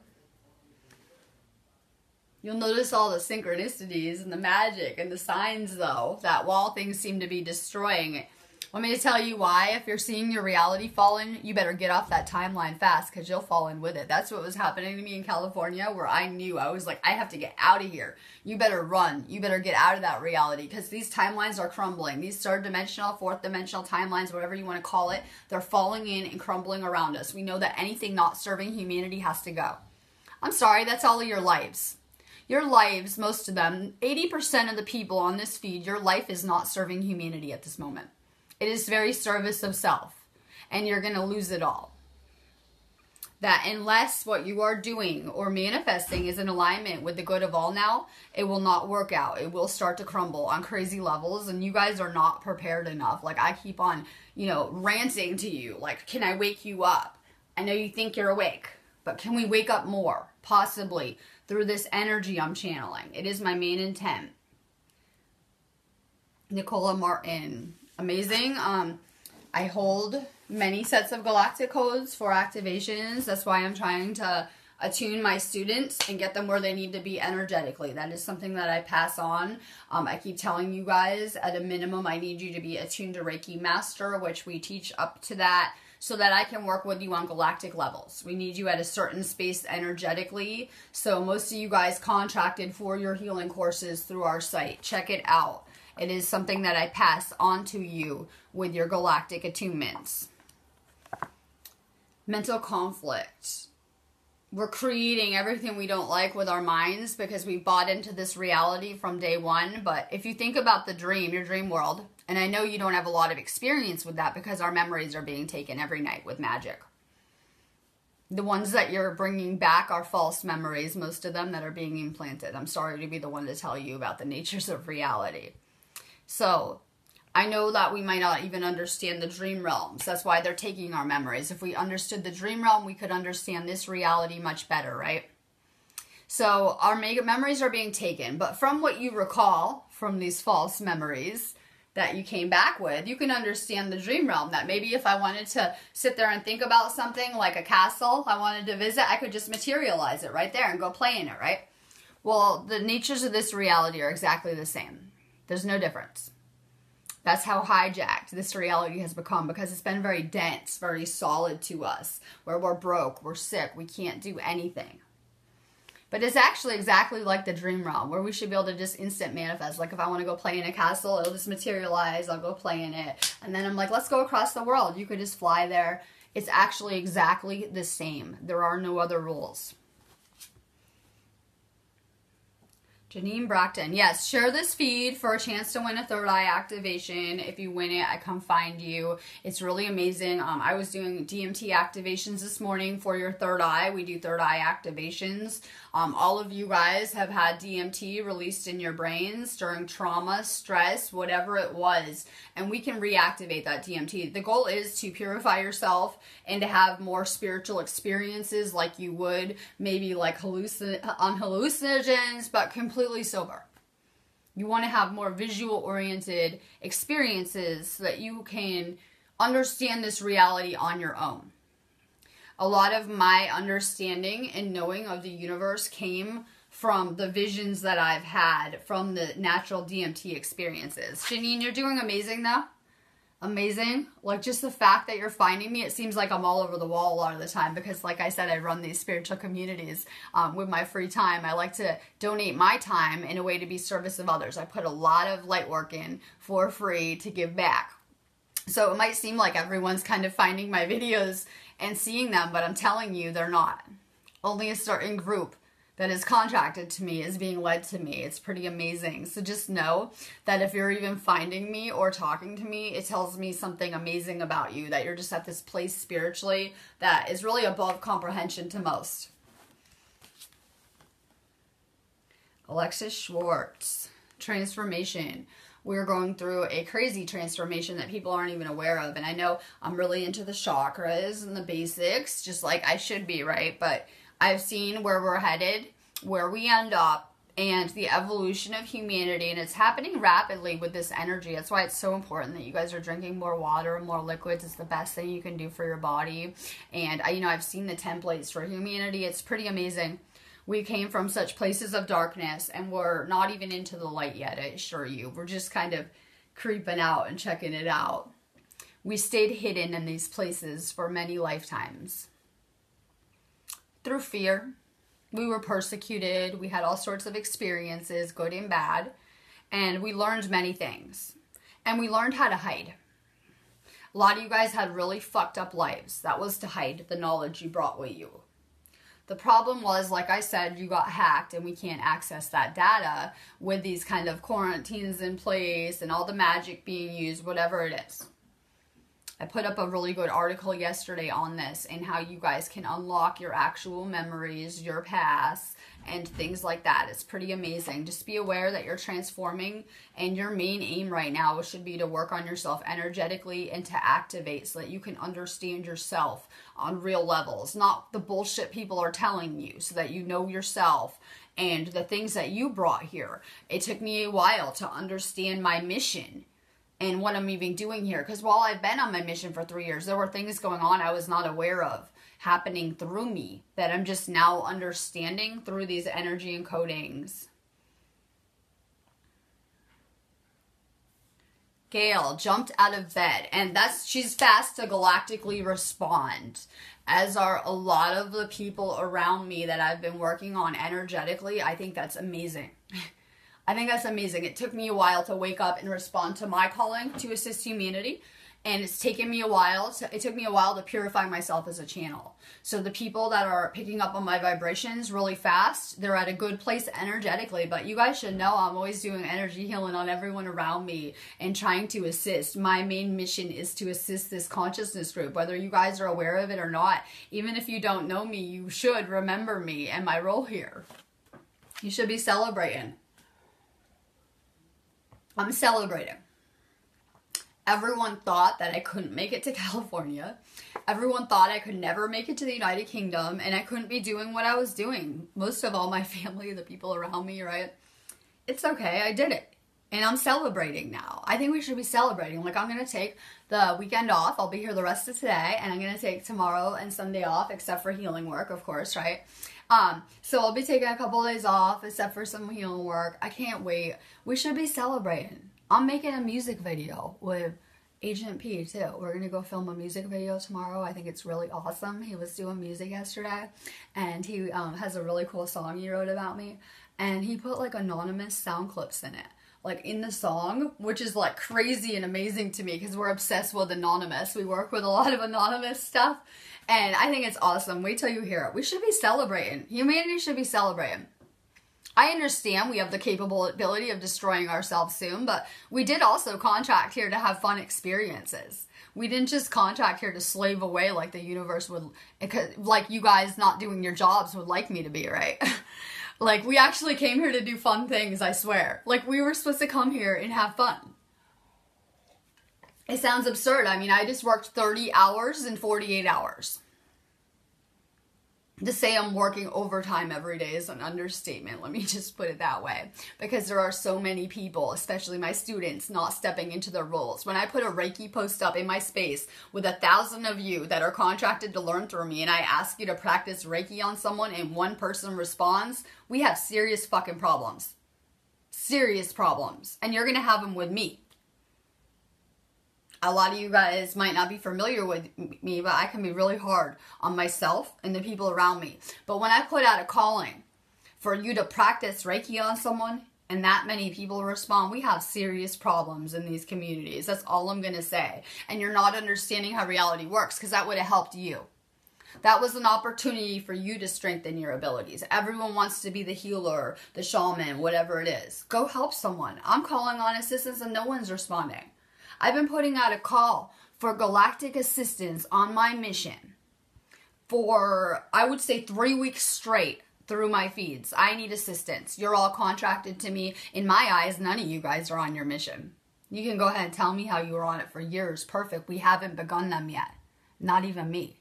You'll notice all the synchronicities and the magic and the signs, though, that while things seem to be destroying Want me to tell you why? If you're seeing your reality falling, you better get off that timeline fast because you'll fall in with it. That's what was happening to me in California where I knew I was like, I have to get out of here. You better run. You better get out of that reality because these timelines are crumbling. These third dimensional, fourth dimensional timelines, whatever you want to call it, they're falling in and crumbling around us. We know that anything not serving humanity has to go. I'm sorry, that's all of your lives your lives, most of them, 80% of the people on this feed, your life is not serving humanity at this moment. It is very service of self, and you're going to lose it all. That unless what you are doing or manifesting is in alignment with the good of all now, it will not work out. It will start to crumble on crazy levels, and you guys are not prepared enough. Like, I keep on, you know, ranting to you. Like, can I wake you up? I know you think you're awake, but can we wake up more? Possibly through this energy I'm channeling. It is my main intent Nicola Martin. Amazing. Um, I hold many sets of galactic codes for activations. That's why I'm trying to attune my students and get them where they need to be energetically. That is something that I pass on. Um, I keep telling you guys at a minimum, I need you to be attuned to Reiki Master, which we teach up to that so that I can work with you on galactic levels. We need you at a certain space energetically. So most of you guys contracted for your healing courses through our site. Check it out. It is something that I pass on to you with your galactic attunements. Mental conflict we're creating everything we don't like with our minds because we bought into this reality from day one. But if you think about the dream, your dream world, and I know you don't have a lot of experience with that because our memories are being taken every night with magic. The ones that you're bringing back are false memories, most of them that are being implanted. I'm sorry to be the one to tell you about the natures of reality. So, I know that we might not even understand the dream realms. That's why they're taking our memories. If we understood the dream realm, we could understand this reality much better, right? So our memories are being taken, but from what you recall from these false memories that you came back with, you can understand the dream realm. That maybe if I wanted to sit there and think about something like a castle I wanted to visit, I could just materialize it right there and go play in it, right? Well, the natures of this reality are exactly the same. There's no difference. That's how hijacked this reality has become because it's been very dense, very solid to us, where we're broke, we're sick, we can't do anything. But it's actually exactly like the dream realm, where we should be able to just instant manifest. Like if I want to go play in a castle, it'll just materialize. I'll go play in it, and then I'm like, let's go across the world. You could just fly there. It's actually exactly the same. There are no other rules. Janine Brockton. Yes, share this feed for a chance to win a third eye activation. If you win it, I come find you. It's really amazing. Um, I was doing DMT activations this morning for your third eye. We do third eye activations. Um, all of you guys have had DMT released in your brains during trauma, stress, whatever it was, and we can reactivate that DMT. The goal is to purify yourself and to have more spiritual experiences like you would maybe like hallucin- on hallucinogens, but completely sober. You want to have more visual oriented experiences so that you can understand this reality on your own a lot of my understanding and knowing of the universe came from the visions that I've had from the natural DMT experiences. Janine, you're doing amazing though. Amazing. Like just the fact that you're finding me, it seems like I'm all over the wall a lot of the time because, like I said, I run these spiritual communities um, with my free time. I like to donate my time in a way to be service of others. I put a lot of light work in for free to give back. So it might seem like everyone's kind of finding my videos and seeing them, but I'm telling you, they're not. Only a certain group that is contracted to me is being led to me. It's pretty amazing. So just know that if you're even finding me or talking to me, it tells me something amazing about you, that you're just at this place spiritually that is really above comprehension to most. Alexis Schwartz, transformation we're going through a crazy transformation that people aren't even aware of. And I know I'm really into the chakras and the basics, just like I should be, right? But I've seen where we're headed, where we end up, and the evolution of humanity. And it's happening rapidly with this energy. That's why it's so important that you guys are drinking more water and more liquids. It's the best thing you can do for your body. And, I, you know, I've seen the templates for humanity, it's pretty amazing we came from such places of darkness and we're not even into the light yet, I assure you. We're just kind of creeping out and checking it out. We stayed hidden in these places for many lifetimes. Through fear, we were persecuted, we had all sorts of experiences, good and bad, and we learned many things. And we learned how to hide. A lot of you guys had really fucked up lives. That was to hide the knowledge you brought with you. The problem was, like I said, you got hacked and we can't access that data with these kind of quarantines in place and all the magic being used, whatever it is. I put up a really good article yesterday on this and how you guys can unlock your actual memories, your past, and things like that. It's pretty amazing. Just be aware that you're transforming, and your main aim right now should be to work on yourself energetically and to activate so that you can understand yourself on real levels, not the bullshit people are telling you, so that you know yourself and the things that you brought here. It took me a while to understand my mission and what I'm even doing here. Because while I've been on my mission for three years, there were things going on I was not aware of happening through me that I'm just now understanding through these energy encodings. Gail jumped out of bed, and that's she's fast to galactically respond, as are a lot of the people around me that I've been working on energetically. I think that's amazing. I think that's amazing. It took me a while to wake up and respond to my calling to assist humanity. And it's taken me a while to, it took me a while to purify myself as a channel. So the people that are picking up on my vibrations really fast, they're at a good place energetically. But you guys should know I'm always doing energy healing on everyone around me and trying to assist. My main mission is to assist this consciousness group, whether you guys are aware of it or not. Even if you don't know me, you should remember me and my role here. You should be celebrating. I'm celebrating. Everyone thought that I couldn't make it to California. Everyone thought I could never make it to the United Kingdom and I couldn't be doing what I was doing. Most of all, my family, the people around me, right? It's okay, I did it. And I'm celebrating now. I think we should be celebrating. Like, I'm going to take the weekend off. I'll be here the rest of today. And I'm going to take tomorrow and Sunday off, except for healing work, of course, right? Um, so I'll be taking a couple of days off except for some healing work. I can't wait. We should be celebrating. I'm making a music video with Agent P too. We're gonna go film a music video tomorrow. I think it's really awesome. He was doing music yesterday, and he um, has a really cool song he wrote about me, and he put like anonymous sound clips in it like in the song, which is like crazy and amazing to me because we're obsessed with Anonymous. We work with a lot of Anonymous stuff, and I think it's awesome. Wait till you hear it. We should be celebrating. Humanity should be celebrating. I understand we have the capability of destroying ourselves soon, but we did also contract here to have fun experiences. We didn't just contract here to slave away like the universe would, like you guys not doing your jobs would like me to be, right? Like, we actually came here to do fun things, I swear. Like, we were supposed to come here and have fun. It sounds absurd. I mean, I just worked 30 hours in 48 hours to say I'm working overtime every day is an understatement. Let me just put it that way. Because there are so many people, especially my students, not stepping into their roles. When I put a Reiki post up in my space with a thousand of you that are contracted to learn through me and I ask you to practice Reiki on someone and one person responds, we have serious fucking problems. Serious problems. And you're to have them with me a lot of you guys might not be familiar with me, but I can be really hard on myself and the people around me. But when I put out a calling for you to practice Reiki on someone and that many people respond, we have serious problems in these communities. That's all I'm going to say. And you're not understanding how reality works because that would have helped you. That was an opportunity for you to strengthen your abilities. Everyone wants to be the healer, the shaman, whatever it is. Go help someone. I'm calling on assistance and no one's responding. I've been putting out a call for galactic assistance on my mission for, I would say, three weeks straight through my feeds. I need assistance. You're all contracted to me. In my eyes, none of you guys are on your mission. You can go ahead and tell me how you were on it for years. Perfect. We haven't begun them yet. Not even me.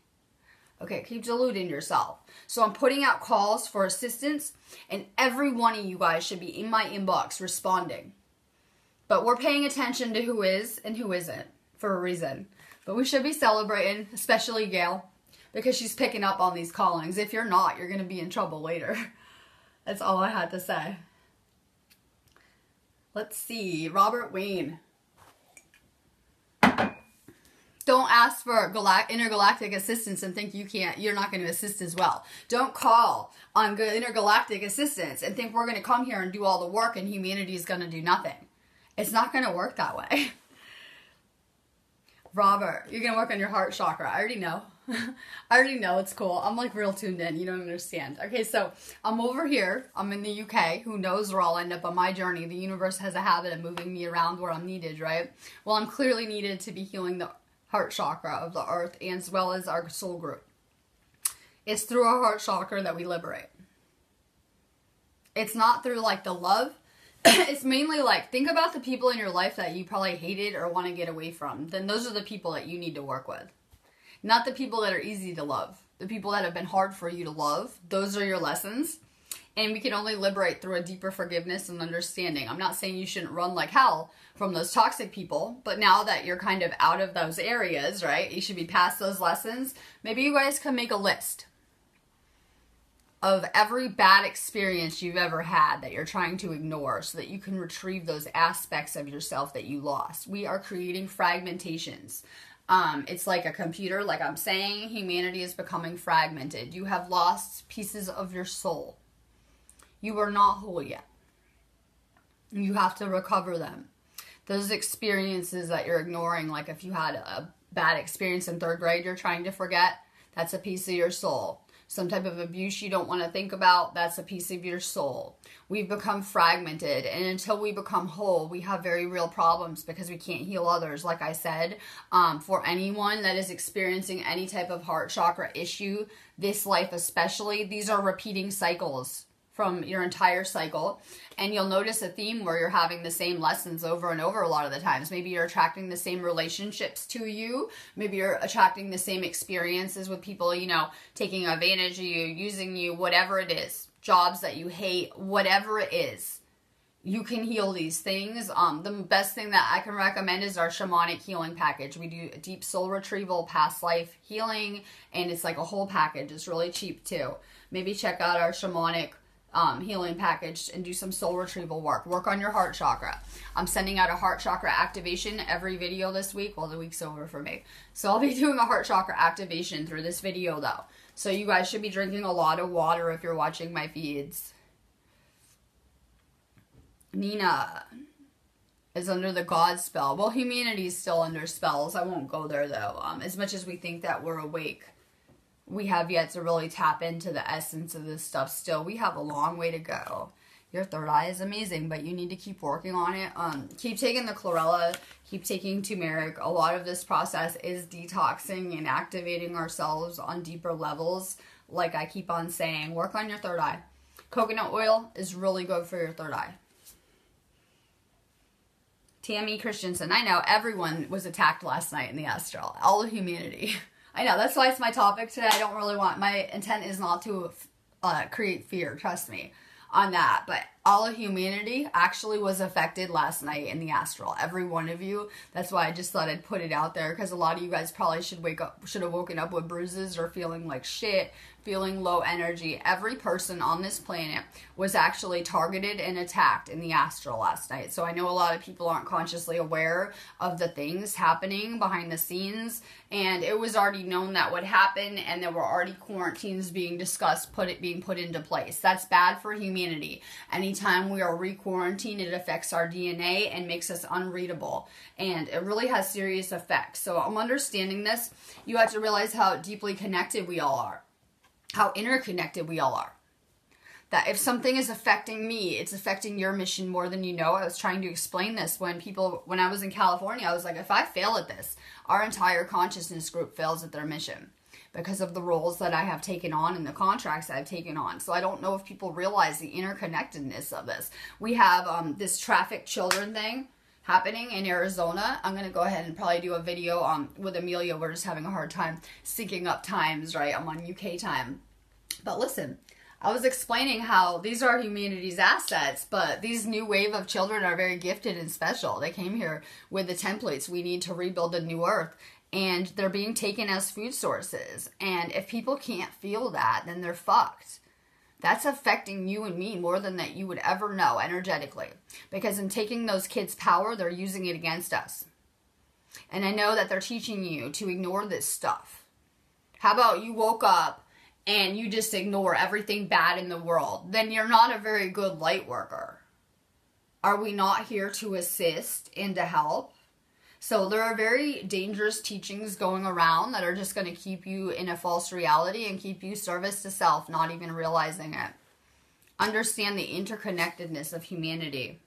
Okay, keep deluding yourself. So I'm putting out calls for assistance, and every one of you guys should be in my inbox responding. But we're paying attention to who is and who isn't for a reason. But we should be celebrating, especially Gail, because she's picking up on these callings. If you're not, you're going to be in trouble later. That's all I had to say. Let's see. Robert Wayne. Don't ask for intergalactic assistance and think you can't, you're not going to assist as well. Don't call on intergalactic assistance and think we're going to come here and do all the work and humanity is going to do nothing. It's not going to work that way. Robert, you're going to work on your heart chakra. I already know. I already know it's cool. I'm like real tuned in. You don't understand. Okay, so I'm over here. I'm in the UK. Who knows where I'll end up on my journey? The universe has a habit of moving me around where I'm needed, right? Well, I'm clearly needed to be healing the heart chakra of the earth as well as our soul group. It's through our heart chakra that we liberate. It's not through like the love. it's mainly like think about the people in your life that you probably hated or want to get away from. Then those are the people that you need to work with. Not the people that are easy to love. The people that have been hard for you to love. Those are your lessons and we can only liberate through a deeper forgiveness and understanding. I'm not saying you shouldn't run like hell from those toxic people, but now that you're kind of out of those areas, right? You should be past those lessons. Maybe you guys can make a list of every bad experience you've ever had that you're trying to ignore so that you can retrieve those aspects of yourself that you lost. We are creating fragmentations. Um, it's like a computer, like I'm saying, humanity is becoming fragmented. You have lost pieces of your soul you are not whole yet. You have to recover them. Those experiences that you're ignoring, like if you had a bad experience in third grade you're trying to forget, that's a piece of your soul. Some type of abuse you don't want to think about, that's a piece of your soul. We've become fragmented, and until we become whole, we have very real problems because we can't heal others. Like I said, um, for anyone that is experiencing any type of heart chakra issue, this life especially, these are repeating cycles from your entire cycle and you'll notice a theme where you're having the same lessons over and over a lot of the times maybe you're attracting the same relationships to you maybe you're attracting the same experiences with people you know taking advantage of you using you whatever it is jobs that you hate whatever it is you can heal these things. Um, the best thing that I can recommend is our shamanic healing package. We do deep soul retrieval, past life healing, and it's like a whole package. It's really cheap too. Maybe check out our shamanic um, healing package and do some soul retrieval work. Work on your heart chakra. I'm sending out a heart chakra activation every video this week. Well, the week's over for me. So I'll be doing a heart chakra activation through this video though. So you guys should be drinking a lot of water if you're watching my feeds. Nina is under the God spell. Well, humanity is still under spells. I won't go there though. Um, as much as we think that we're awake we have yet to really tap into the essence of this stuff still. We have a long way to go. Your third eye is amazing, but you need to keep working on it. Um, keep taking the chlorella, keep taking turmeric. A lot of this process is detoxing and activating ourselves on deeper levels. Like I keep on saying, work on your third eye. Coconut oil is really good for your third eye. Tammy Christensen, I know everyone was attacked last night in the astral. All of humanity. I know that's why it's my topic today. I don't really want my intent is not to uh, create fear. Trust me on that. But all of humanity actually was affected last night in the astral. Every one of you. That's why I just thought I'd put it out there because a lot of you guys probably should wake up, should have woken up with bruises or feeling like shit feeling low energy. Every person on this planet was actually targeted and attacked in the astral last night. So I know a lot of people aren't consciously aware of the things happening behind the scenes. And it was already known that would happen, and there were already quarantines being discussed, put it being put into place. That's bad for humanity. Anytime we are re-quarantined, it affects our DNA and makes us unreadable. And it really has serious effects. So I'm understanding this. You have to realize how deeply connected we all are how interconnected we all are. That if something is affecting me, it's affecting your mission more than you know. I was trying to explain this when people, when I was in California, I was like, if I fail at this, our entire consciousness group fails at their mission because of the roles that I have taken on and the contracts I've taken on. So I don't know if people realize the interconnectedness of this. We have um, this traffic children thing happening in Arizona. I'm gonna go ahead and probably do a video um with Amelia. We're just having a hard time syncing up times, right? I'm on UK time. But listen, I was explaining how these are humanity's assets, but these new wave of children are very gifted and special. They came here with the templates. We need to rebuild a new earth. And they're being taken as food sources. And if people can't feel that, then they're fucked that's affecting you and me more than that you would ever know energetically. Because in taking those kids' power, they're using it against us. And I know that they're teaching you to ignore this stuff. How about you woke up and you just ignore everything bad in the world? Then you're not a very good light worker. Are we not here to assist and to help? So there are very dangerous teachings going around that are just going to keep you in a false reality and keep you service to self, not even realizing it. Understand the interconnectedness of humanity.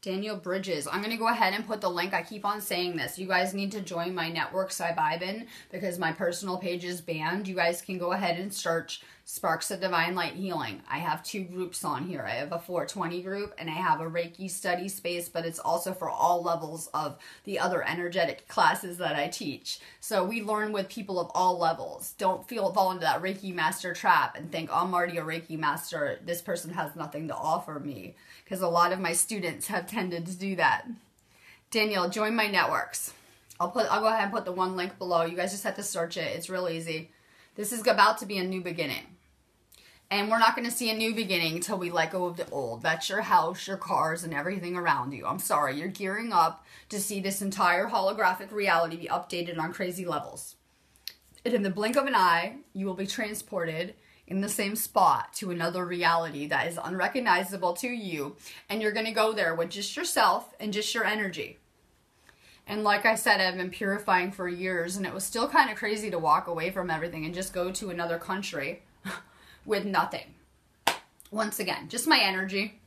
Daniel Bridges. I'm going to go ahead and put the link. I keep on saying this. You guys need to join my network, Cybibin, because my personal page is banned. You guys can go ahead and search Sparks of Divine Light Healing. I have two groups on here. I have a 420 group and I have a Reiki study space, but it's also for all levels of the other energetic classes that I teach. So we learn with people of all levels. Don't feel fall into that Reiki master trap and think oh, I'm already a Reiki master. This person has nothing to offer me because a lot of my students have tended to do that. Daniel, join my networks. I'll put I'll go ahead and put the one link below. You guys just have to search it. It's real easy. This is about to be a new beginning. And we're not going to see a new beginning until we let go of the old. That's your house, your cars, and everything around you. I'm sorry, you're gearing up to see this entire holographic reality be updated on crazy levels. And in the blink of an eye, you will be transported in the same spot to another reality that is unrecognizable to you. And you're going to go there with just yourself and just your energy. And like I said, I've been purifying for years, and it was still kind of crazy to walk away from everything and just go to another country with nothing. Once again, just my energy.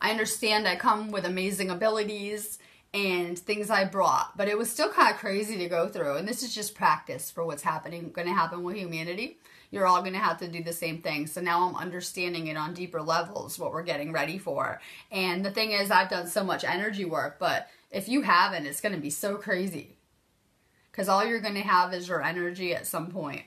I understand I come with amazing abilities and things I brought, but it was still kind of crazy to go through. And this is just practice for what's happening, going to happen with humanity you're all going to have to do the same thing. So now I'm understanding it on deeper levels, what we're getting ready for. And the thing is, I've done so much energy work, but if you haven't, it's going to be so crazy. Because all you're going to have is your energy at some point.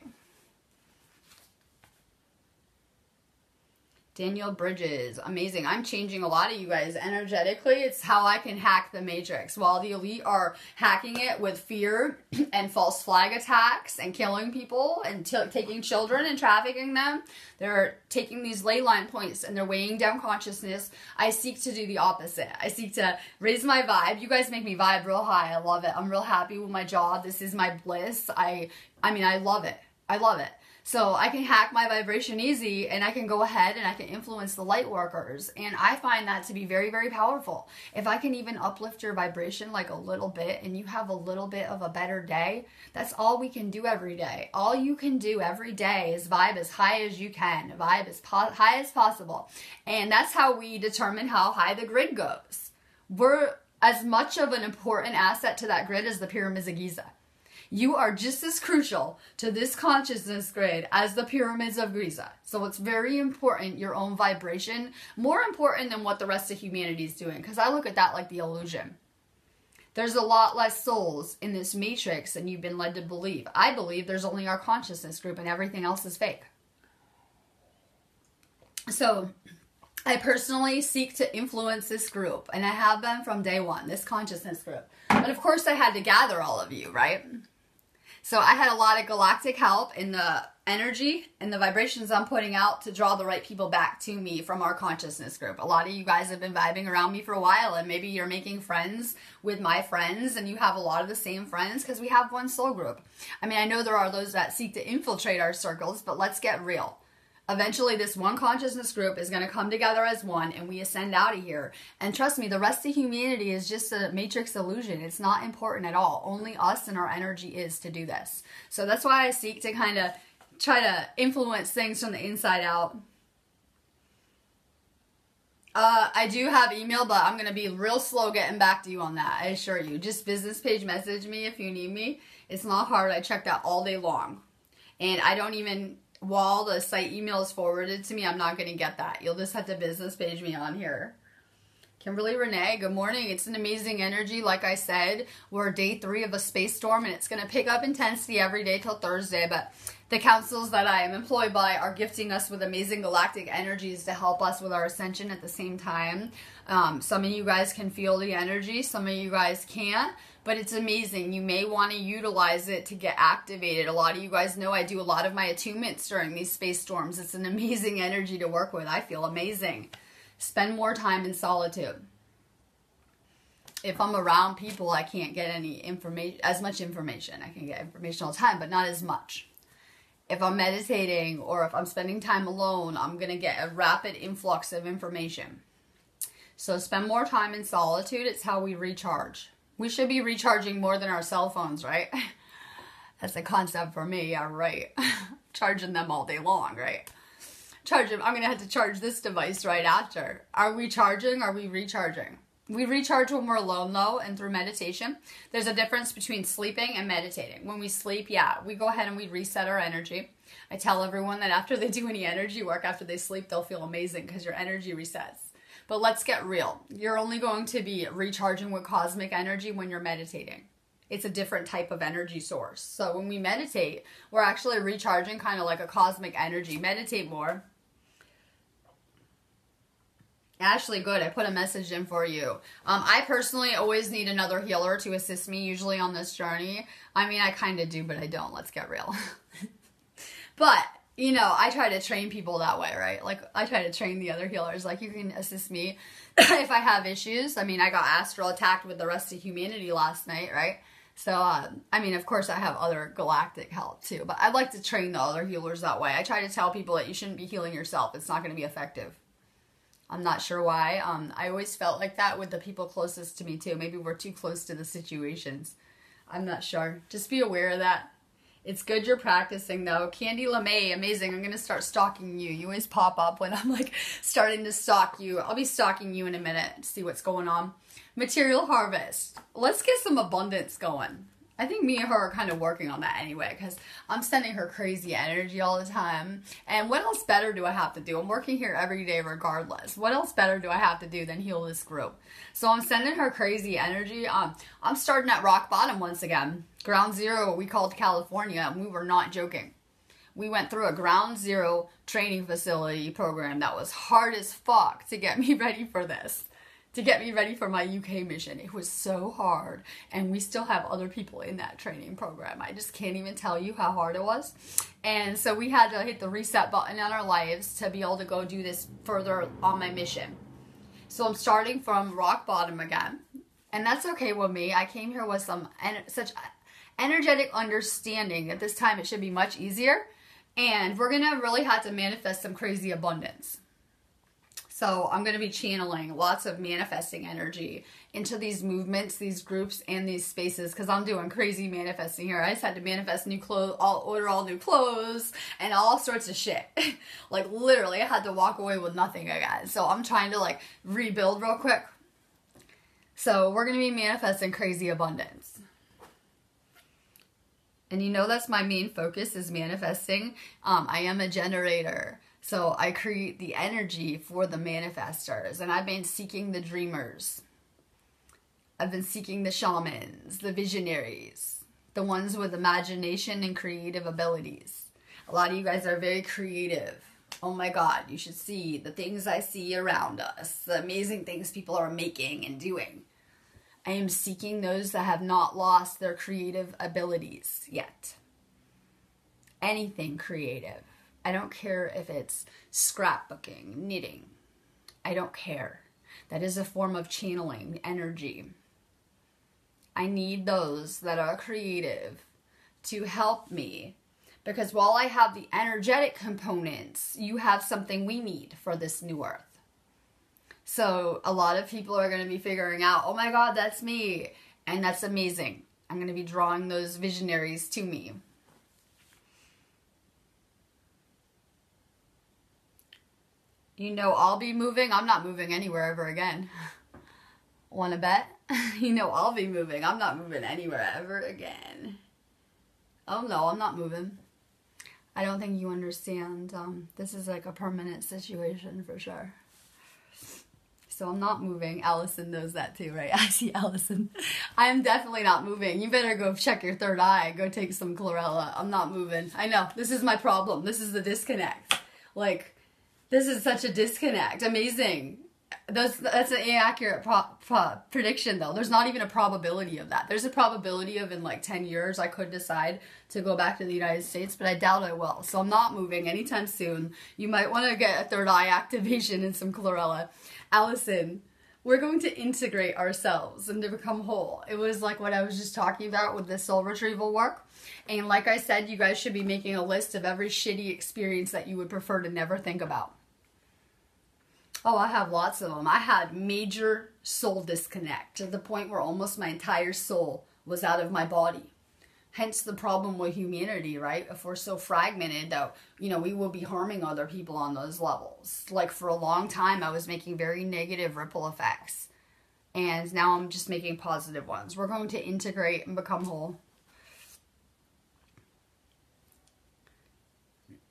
Daniel Bridges, amazing. I'm changing a lot of you guys energetically. It's how I can hack the matrix. While the elite are hacking it with fear and false flag attacks and killing people and taking children and trafficking them, they're taking these ley line points and they're weighing down consciousness. I seek to do the opposite. I seek to raise my vibe. You guys make me vibe real high. I love it. I'm real happy with my job. This is my bliss. I I mean, I love it. I love it. So I can hack my vibration easy and I can go ahead and I can influence the light workers. And I find that to be very, very powerful. If I can even uplift your vibration like a little bit and you have a little bit of a better day, that's all we can do every day. All you can do every day is vibe as high as you can, vibe as po- high as possible. And that's how we determine how high the grid goes. We're as much of an important asset to that grid as the pyramids of Giza. You are just as crucial to this consciousness grade as the pyramids of Giza. So it's very important, your own vibration, more important than what the rest of humanity is doing. Because I look at that like the illusion. There's a lot less souls in this matrix than you've been led to believe. I believe there's only our consciousness group and everything else is fake. So, I personally seek to influence this group, and I have been from day one, this consciousness group. But of course, I had to gather all of you, right? So I had a lot of galactic help in the energy and the vibrations I'm putting out to draw the right people back to me from our consciousness group. A lot of you guys have been vibing around me for a while and maybe you're making friends with my friends and you have a lot of the same friends because we have one soul group. I mean, I know there are those that seek to infiltrate our circles, but let's get real. Eventually, this one consciousness group is going to come together as one and we ascend out of here. And trust me, the rest of humanity is just a matrix illusion. It's not important at all. Only us and our energy is to do this. So that's why I seek to kind of try to influence things from the inside out. Uh, I do have email, but I'm going to be real slow getting back to you on that. I assure you. Just business page message me if you need me. It's not hard. I check that all day long. And I don't even while the site email is forwarded to me, I'm not going to get that. You'll just have to business page me on here. Kimberly Renee, good morning. It's an amazing energy. Like I said, we're day three of a space storm and it's going to pick up intensity every day till Thursday. But the councils that I am employed by are gifting us with amazing galactic energies to help us with our ascension at the same time. Um, some of you guys can feel the energy, some of you guys can't but it's amazing. You may want to utilize it to get activated. A lot of you guys know I do a lot of my attunements during these space storms. It's an amazing energy to work with. I feel amazing. Spend more time in solitude. If I'm around people, I can't get any information, as much information. I can get information all the time, but not as much. If I'm meditating or if I'm spending time alone, I'm going to get a rapid influx of information. So spend more time in solitude. It's how we recharge. We should be recharging more than our cell phones, right? That's a concept for me, yeah, right. Charging them all day long, right? Charge them. I'm gonna have to charge this device right after. Are we charging? Are we recharging? We recharge when we're alone, though, and through meditation. There's a difference between sleeping and meditating. When we sleep, yeah, we go ahead and we reset our energy. I tell everyone that after they do any energy work, after they sleep, they'll feel amazing because your energy resets. But let's get real. You're only going to be recharging with cosmic energy when you're meditating. It's a different type of energy source. So when we meditate, we're actually recharging kind of like a cosmic energy. Meditate more Ashley, good. I put a message in for you. Um, I personally always need another healer to assist me, usually on this journey. I mean, I kind of do, but I don't. Let's get real. but you know, I try to train people that way, right? Like, I try to train the other healers. Like, you can assist me if I have issues. I mean, I got astral attacked with the rest of humanity last night, right? So, uh, I mean, of course, I have other galactic help too, but I'd like to train the other healers that way. I try to tell people that you shouldn't be healing yourself, it's not going to be effective. I'm not sure why. Um, I always felt like that with the people closest to me too. Maybe we're too close to the situations. I'm not sure. Just be aware of that. It's good you're practicing though. Candy LeMay, amazing. I'm gonna start stalking you. You always pop up when I'm like starting to stalk you. I'll be stalking you in a minute to see what's going on. Material harvest. Let's get some abundance going. I think me and her are kind of working on that anyway because I'm sending her crazy energy all the time. And what else better do I have to do? I'm working here every day regardless. What else better do I have to do than heal this group? So I'm sending her crazy energy. Um, I'm starting at rock bottom once again. Ground zero, we called California, and we were not joking. We went through a ground zero training facility program that was hard as fuck to get me ready for this to get me ready for my UK mission. It was so hard, and we still have other people in that training program. I just can't even tell you how hard it was. And so we had to hit the reset button on our lives to be able to go do this further on my mission. So I'm starting from rock bottom again, and that's okay with me. I came here with some en- such energetic understanding that this time it should be much easier, and we're gonna really have to manifest some crazy abundance. So I'm going to be channeling lots of manifesting energy into these movements, these groups, and these spaces because I'm doing crazy manifesting here. I just had to manifest new clothes, all order all new clothes, and all sorts of shit. like literally, I had to walk away with nothing again. So I'm trying to like rebuild real quick. So we're going to be manifesting crazy abundance. And you know that's my main focus is manifesting. Um, I am a generator. So I create the energy for the manifestors, and I've been seeking the dreamers. I've been seeking the shamans, the visionaries, the ones with imagination and creative abilities. A lot of you guys are very creative. Oh my God, you should see the things I see around us, the amazing things people are making and doing. I am seeking those that have not lost their creative abilities yet. Anything creative. I don't care if it's scrapbooking, knitting. I don't care. That is a form of channeling energy. I need those that are creative to help me because while I have the energetic components, you have something we need for this new earth. So a lot of people are going to be figuring out, oh my God, that's me. And that's amazing. I'm going to be drawing those visionaries to me. You know I'll be moving. I'm not moving anywhere ever again. Want to bet? you know I'll be moving. I'm not moving anywhere ever again. Oh no, I'm not moving. I don't think you understand. Um, this is like a permanent situation for sure. So I'm not moving. Allison knows that too, right? I see Allison. I am definitely not moving. You better go check your third eye. Go take some chlorella. I'm not moving. I know. This is my problem. This is the disconnect. Like, this is such a disconnect. Amazing. That's that's an inaccurate pro, pro, prediction though. There's not even a probability of that. There's a probability of in like 10 years I could decide to go back to the United States, but I doubt I will. So I'm not moving anytime soon. You might want to get a third eye activation and some chlorella. Allison, we're going to integrate ourselves and to become whole. It was like what I was just talking about with the soul retrieval work. And like I said, you guys should be making a list of every shitty experience that you would prefer to never think about. Oh, I have lots of them. I had major soul disconnect to the point where almost my entire soul was out of my body. Hence the problem with humanity, right? If we're so fragmented that, you know, we will be harming other people on those levels. Like for a long time, I was making very negative ripple effects And now I'm just making positive ones. We're going to integrate and become whole.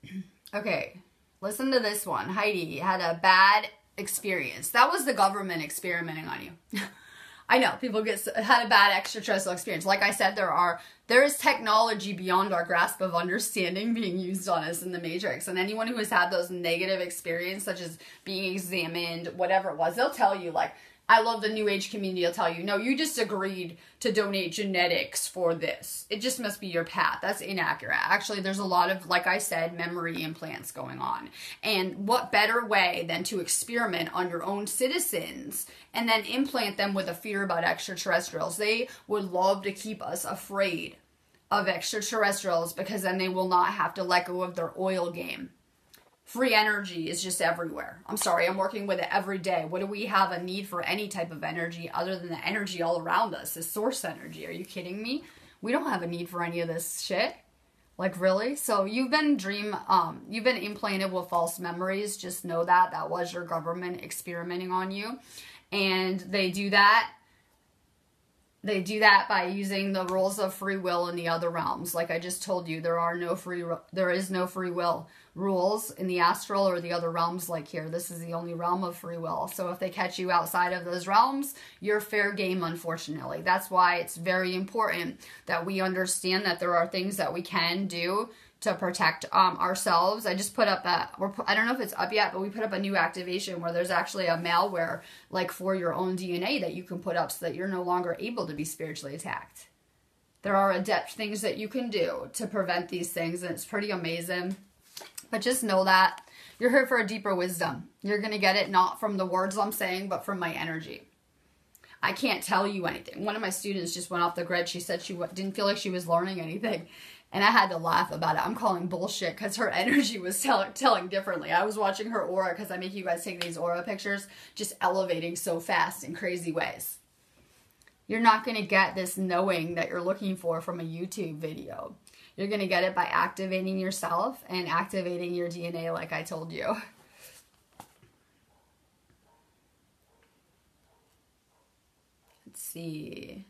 Okay, listen to this one. Heidi had a bad experience. That was the government experimenting on you. I know people get had a bad extraterrestrial experience. Like I said, there are there is technology beyond our grasp of understanding being used on us in the Matrix, and anyone who has had those negative experiences, such as being examined, whatever it was, they'll tell you like I love the new age community. I'll tell you, no, you just agreed to donate genetics for this. It just must be your path. That's inaccurate. Actually, there's a lot of, like I said, memory implants going on. And what better way than to experiment on your own citizens and then implant them with a fear about extraterrestrials? They would love to keep us afraid of extraterrestrials because then they will not have to let go of their oil game free energy is just everywhere. I'm sorry, I'm working with it every day. What do we have a need for any type of energy other than the energy all around us? the source energy. Are you kidding me? We don't have a need for any of this shit. Like really? So you've been dream um you've been implanted with false memories. Just know that that was your government experimenting on you. And they do that they do that by using the rules of free will in the other realms. Like I just told you, there are no free there is no free will rules in the astral or the other realms like here. This is the only realm of free will. So if they catch you outside of those realms, you're fair game unfortunately. That's why it's very important that we understand that there are things that we can do to protect um, ourselves. I just put up a, or I don't know if it's up yet, but we put up a new activation where there's actually a malware like for your own DNA that you can put up so that you're no longer able to be spiritually attacked. There are adept things that you can do to prevent these things, and it's pretty amazing. But just know that you're here for a deeper wisdom. You're going to get it not from the words I'm saying, but from my energy. I can't tell you anything. One of my students just went off the grid. She said she didn't feel like she was learning anything. And I had to laugh about it. I'm calling bullshit because her energy was tell- telling differently. I was watching her aura because I make you guys take these aura pictures, just elevating so fast in crazy ways. You're not going to get this knowing that you're looking for from a YouTube video. You're going to get it by activating yourself and activating your DNA, like I told you. Let's see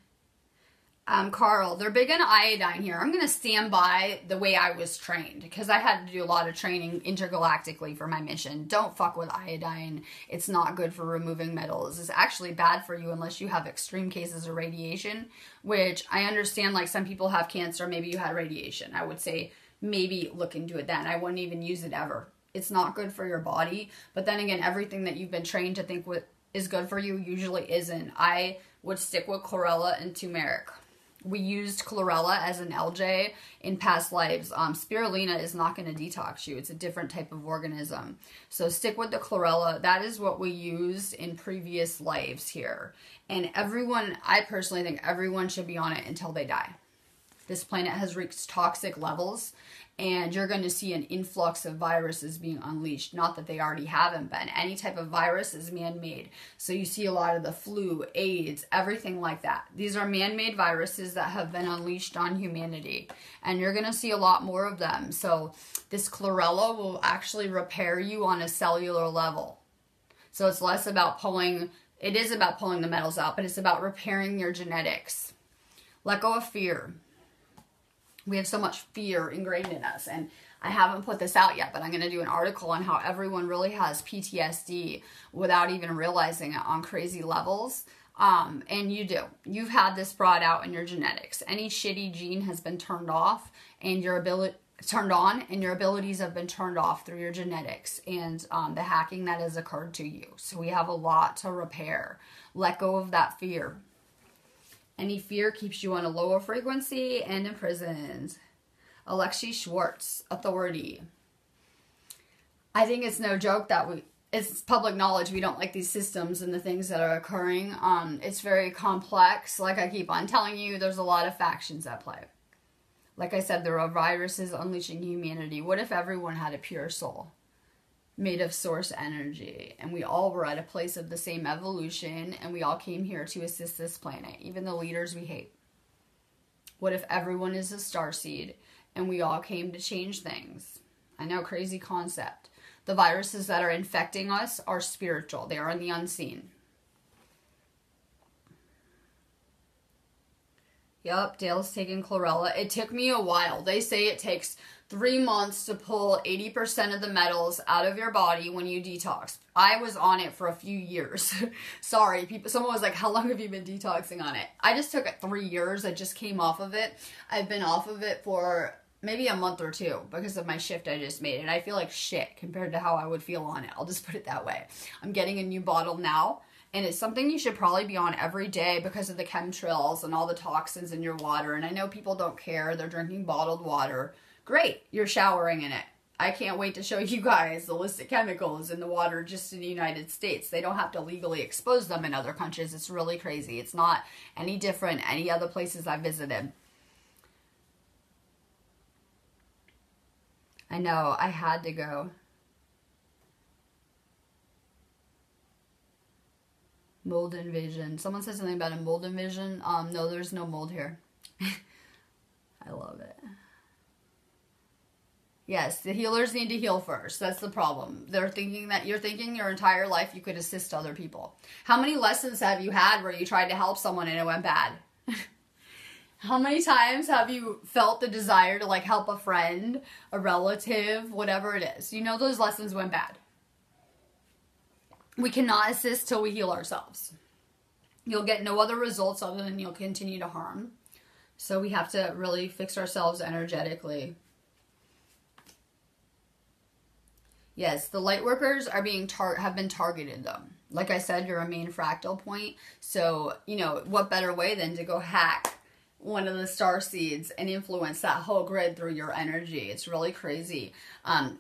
um, Carl, they're big on iodine here. I'm going to stand by the way I was trained because I had to do a lot of training intergalactically for my mission. Don't fuck with iodine. It's not good for removing metals. It's actually bad for you unless you have extreme cases of radiation, which I understand like some people have cancer, maybe you had radiation. I would say maybe look into it then. I wouldn't even use it ever. It's not good for your body. But then again, everything that you've been trained to think what is good for you usually isn't. I would stick with chlorella and turmeric we used chlorella as an algae in past lives. Um, spirulina is not going to detox you. It's a different type of organism. So stick with the chlorella. That is what we used in previous lives here. And everyone, I personally think everyone should be on it until they die. This planet has reached toxic levels and you're going to see an influx of viruses being unleashed. Not that they already haven't been. Any type of virus is man made. So you see a lot of the flu, AIDS, everything like that. These are man made viruses that have been unleashed on humanity. And you're going to see a lot more of them. So this chlorella will actually repair you on a cellular level. So it's less about pulling, it is about pulling the metals out, but it's about repairing your genetics. Let go of fear we have so much fear ingrained in us and I haven't put this out yet, but I'm going to do an article on how everyone really has PTSD without even realizing it on crazy levels. Um, and you do. You've had this brought out in your genetics. Any shitty gene has been turned off, and your ability turned on, and your abilities have been turned off through your genetics and um, the hacking that has occurred to you. So we have a lot to repair. Let go of that fear. Any fear keeps you on a lower frequency and imprisons. Alexi Schwartz, authority. I think it's no joke that we it's public knowledge we don't like these systems and the things that are occurring. Um, it's very complex. Like I keep on telling you, there's a lot of factions at play. Like I said, there are viruses unleashing humanity. What if everyone had a pure soul? Made of source energy and we all were at a place of the same evolution and we all came here to assist this planet even the leaders we hate. What if everyone is a star seed and we all came to change things? I know crazy concept. The viruses that are infecting us are spiritual. They are in the unseen Yep, Dale's taking chlorella. It took me a while. They say it takes three months to pull 80% of the metals out of your body when you detox. I was on it for a few years. Sorry, people. Someone was like, "How long have you been detoxing on it?" I just took it three years. I just came off of it. I've been off of it for maybe a month or two because of my shift I just made, and I feel like shit compared to how I would feel on it. I'll just put it that way. I'm getting a new bottle now and it's something you should probably be on every day because of the chemtrails and all the toxins in your water. And I know people don't care, they're drinking bottled water. Great, you're showering in it. I can't wait to show you guys the list of chemicals in the water just in the United States. They don't have to legally expose them in other countries. It's really crazy. It's not any different any other places I've visited. I know, I had to go. Mold invasion. Someone said something about a mold invasion. Um, no, there's no mold here. I love it. Yes, the healers need to heal first. That's the problem. They're thinking that you're thinking your entire life you could assist other people. How many lessons have you had where you tried to help someone and it went bad? How many times have you felt the desire to like help a friend, a relative, whatever it is? You know those lessons went bad we cannot assist till we heal ourselves. You'll get no other results other than you'll continue to harm. So we have to really fix ourselves energetically. Yes, the light workers are being tar- have been targeted though. Like I said, you're a main fractal point. So, you know, what better way than to go hack one of the star seeds and influence that whole grid through your energy? It's really crazy. Um,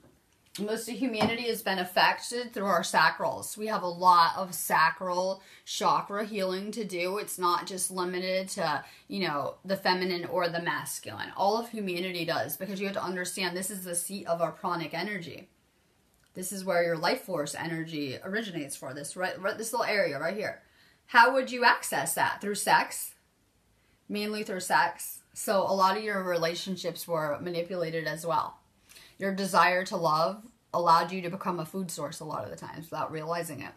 most of humanity has been affected through our sacrals. We have a lot of sacral chakra healing to do. It's not just limited to, you know, the feminine or the masculine. All of humanity does because you have to understand this is the seat of our pranic energy. This is where your life force energy originates for this right, right this little area right here. How would you access that? Through sex? Mainly through sex. So a lot of your relationships were manipulated as well your desire to love allowed you to become a food source a lot of the times without realizing it.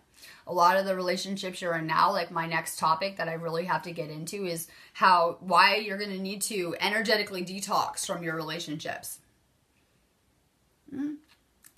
A lot of the relationships you're in now, like my next topic that I really have to get into is how why you're going to need to energetically detox from your relationships. Mm-hmm.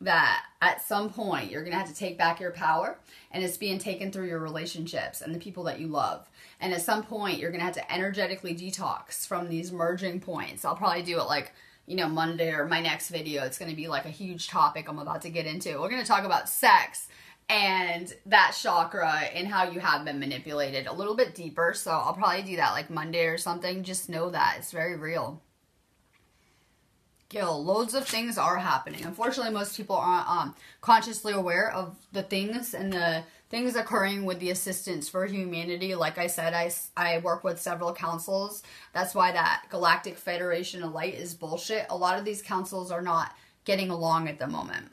That at some point you're going to have to take back your power and it's being taken through your relationships and the people that you love. And at some point you're going to have to energetically detox from these merging points. I'll probably do it like you know, Monday or my next video, it's going to be like a huge topic I'm about to get into. We're going to talk about sex and that chakra and how you have been manipulated a little bit deeper. So I'll probably do that like Monday or something. Just know that it's very real. Gil, loads of things are happening. Unfortunately, most people aren't um, consciously aware of the things and the things occurring with the assistance for humanity. Like I said, I, I work with several councils. That's why that Galactic Federation of Light is bullshit. A lot of these councils are not getting along at the moment.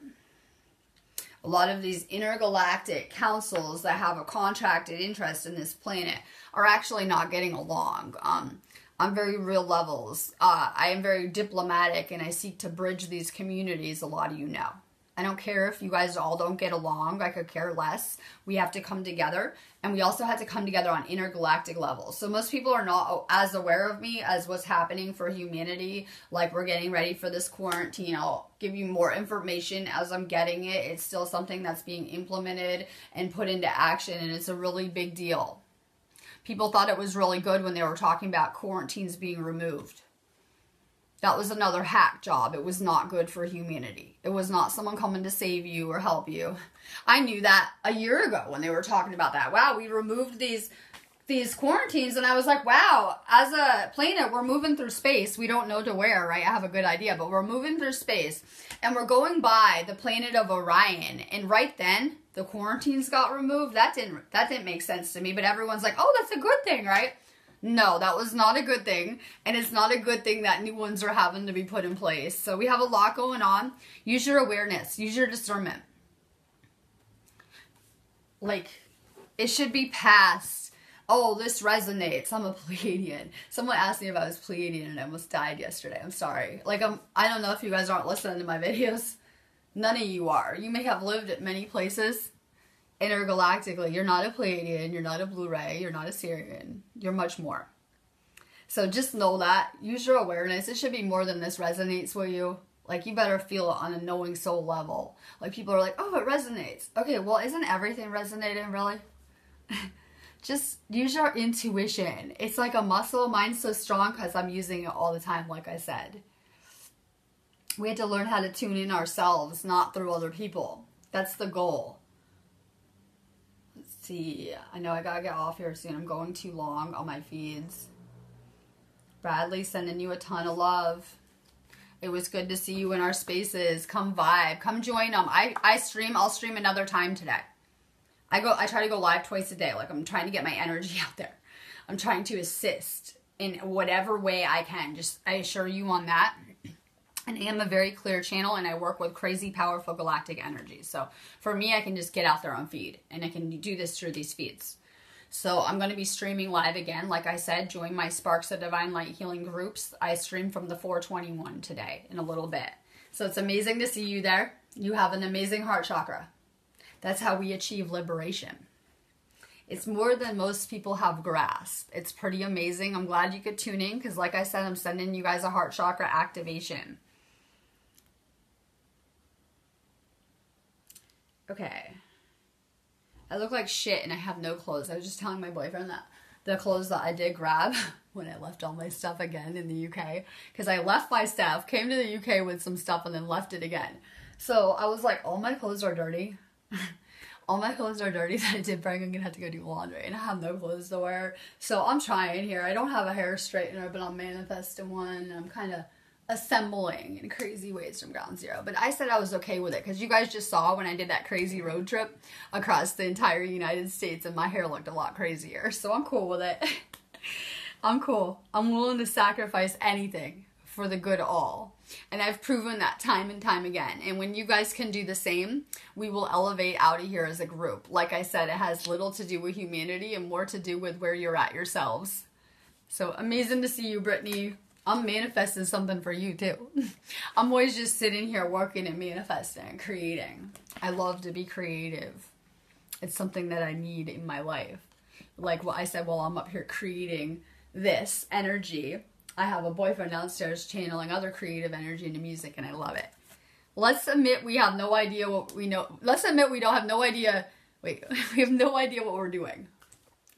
A lot of these intergalactic councils that have a contracted interest in this planet are actually not getting along. Um, on very real levels. Uh, I am very diplomatic and I seek to bridge these communities, a lot of you know. I don't care if you guys all don't get along. I could care less. We have to come together. And we also had to come together on intergalactic levels. So most people are not as aware of me as what's happening for humanity. Like we're getting ready for this quarantine. I'll give you more information as I'm getting it. It's still something that's being implemented and put into action. And it's a really big deal. People thought it was really good when they were talking about quarantines being removed. That was another hack job. It was not good for humanity. It was not someone coming to save you or help you. I knew that a year ago when they were talking about that. Wow, we removed these these quarantines and I was like, wow, as a planet, we're moving through space. We don't know to where, right? I have a good idea, but we're moving through space and we're going by the planet of Orion. And right then, the quarantines got removed. That didn't that didn't make sense to me, but everyone's like, "Oh, that's a good thing, right?" No, that was not a good thing. And it's not a good thing that new ones are having to be put in place. So we have a lot going on. Use your awareness, use your discernment. Like, it should be past. Oh, this resonates. I'm a Pleiadian. Someone asked me if I was Pleiadian and I almost died yesterday. I'm sorry. Like, I'm, I don't know if you guys aren't listening to my videos. None of you are. You may have lived at many places intergalactically. You're not a Pleiadian, you're not a Blue Ray, you're not a Sirian. you're much more. So just know that. Use your awareness. It should be more than this resonates with you. Like you better feel it on a knowing soul level. Like people are like, oh, it resonates. Okay, well, isn't everything resonating really? just use your intuition. It's like a muscle. Mine's so strong because I'm using it all the time, like I said. We had to learn how to tune in ourselves, not through other people. That's the goal. See. I know I gotta get off here soon. I'm going too long on my feeds. Bradley sending you a ton of love. It was good to see you in our spaces. Come vibe. Come join them. I, I stream. I'll stream another time today. I go. I try to go live twice a day. Like I'm trying to get my energy out there. I'm trying to assist in whatever way I can. Just I assure you on that. And I am a very clear channel, and I work with crazy, powerful galactic energies. So for me, I can just get out there on feed, and I can do this through these feeds. So I'm going to be streaming live again. Like I said, join my Sparks of Divine Light Healing groups. I stream from the 421 today in a little bit. So it's amazing to see you there. You have an amazing heart chakra. That's how we achieve liberation. It's more than most people have grasped. It's pretty amazing. I'm glad you could tune in because, like I said, I'm sending you guys a heart chakra activation. Okay. I look like shit and I have no clothes. I was just telling my boyfriend that the clothes that I did grab when I left all my stuff again in the UK because I left my stuff, came to the UK with some stuff, and then left it again. So I was like, all my clothes are dirty. all my clothes are dirty that I did bring. I'm gonna have to go do laundry, and I have no clothes to wear. So I'm trying here. I don't have a hair straightener, but I'm manifesting one. I'm kind of assembling in crazy ways from ground zero. But I said I was okay with it because you guys just saw when I did that crazy road trip across the entire United States and my hair looked a lot crazier. So I'm cool with it. I'm cool. I'm willing to sacrifice anything for the good all. And I've proven that time and time again. And when you guys can do the same, we will elevate out of here as a group. Like I said, it has little to do with humanity and more to do with where you're at yourselves. So amazing to see you, Brittany. I'm manifesting something for you too. I'm always just sitting here working and manifesting, and creating. I love to be creative. It's something that I need in my life. Like what I said, while I'm up here creating this energy, I have a boyfriend downstairs channeling other creative energy into music, and I love it. Let's admit we have no idea what we know. Let's admit we don't have no idea. Wait, we have no idea what we're doing.